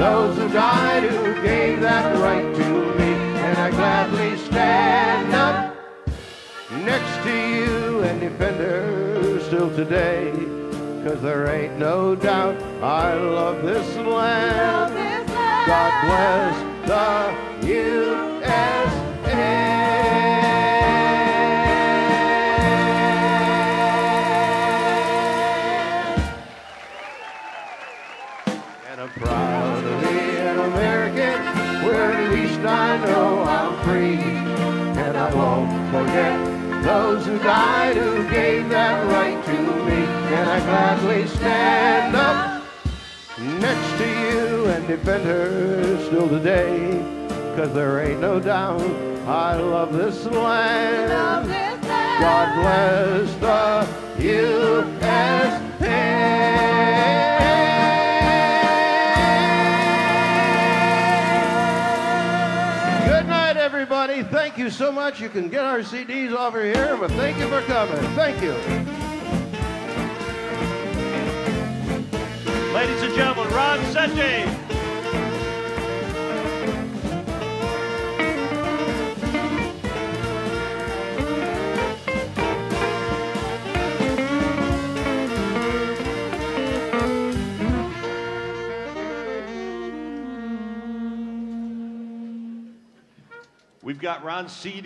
Those who died who gave that right to me. And I gladly stand up next to you and defend her still today. Cause there ain't no doubt I love this land. God bless the USA. Forget those who died who gave that right to me. And I gladly stand up next to you and defend her still today. Cause there ain't no doubt I love this land. God bless the USA. Everybody. Thank you so much. You can get our CDs over here, but thank you for coming. Thank you. Ladies and gentlemen, Ron Sete. We've got Ron Seed.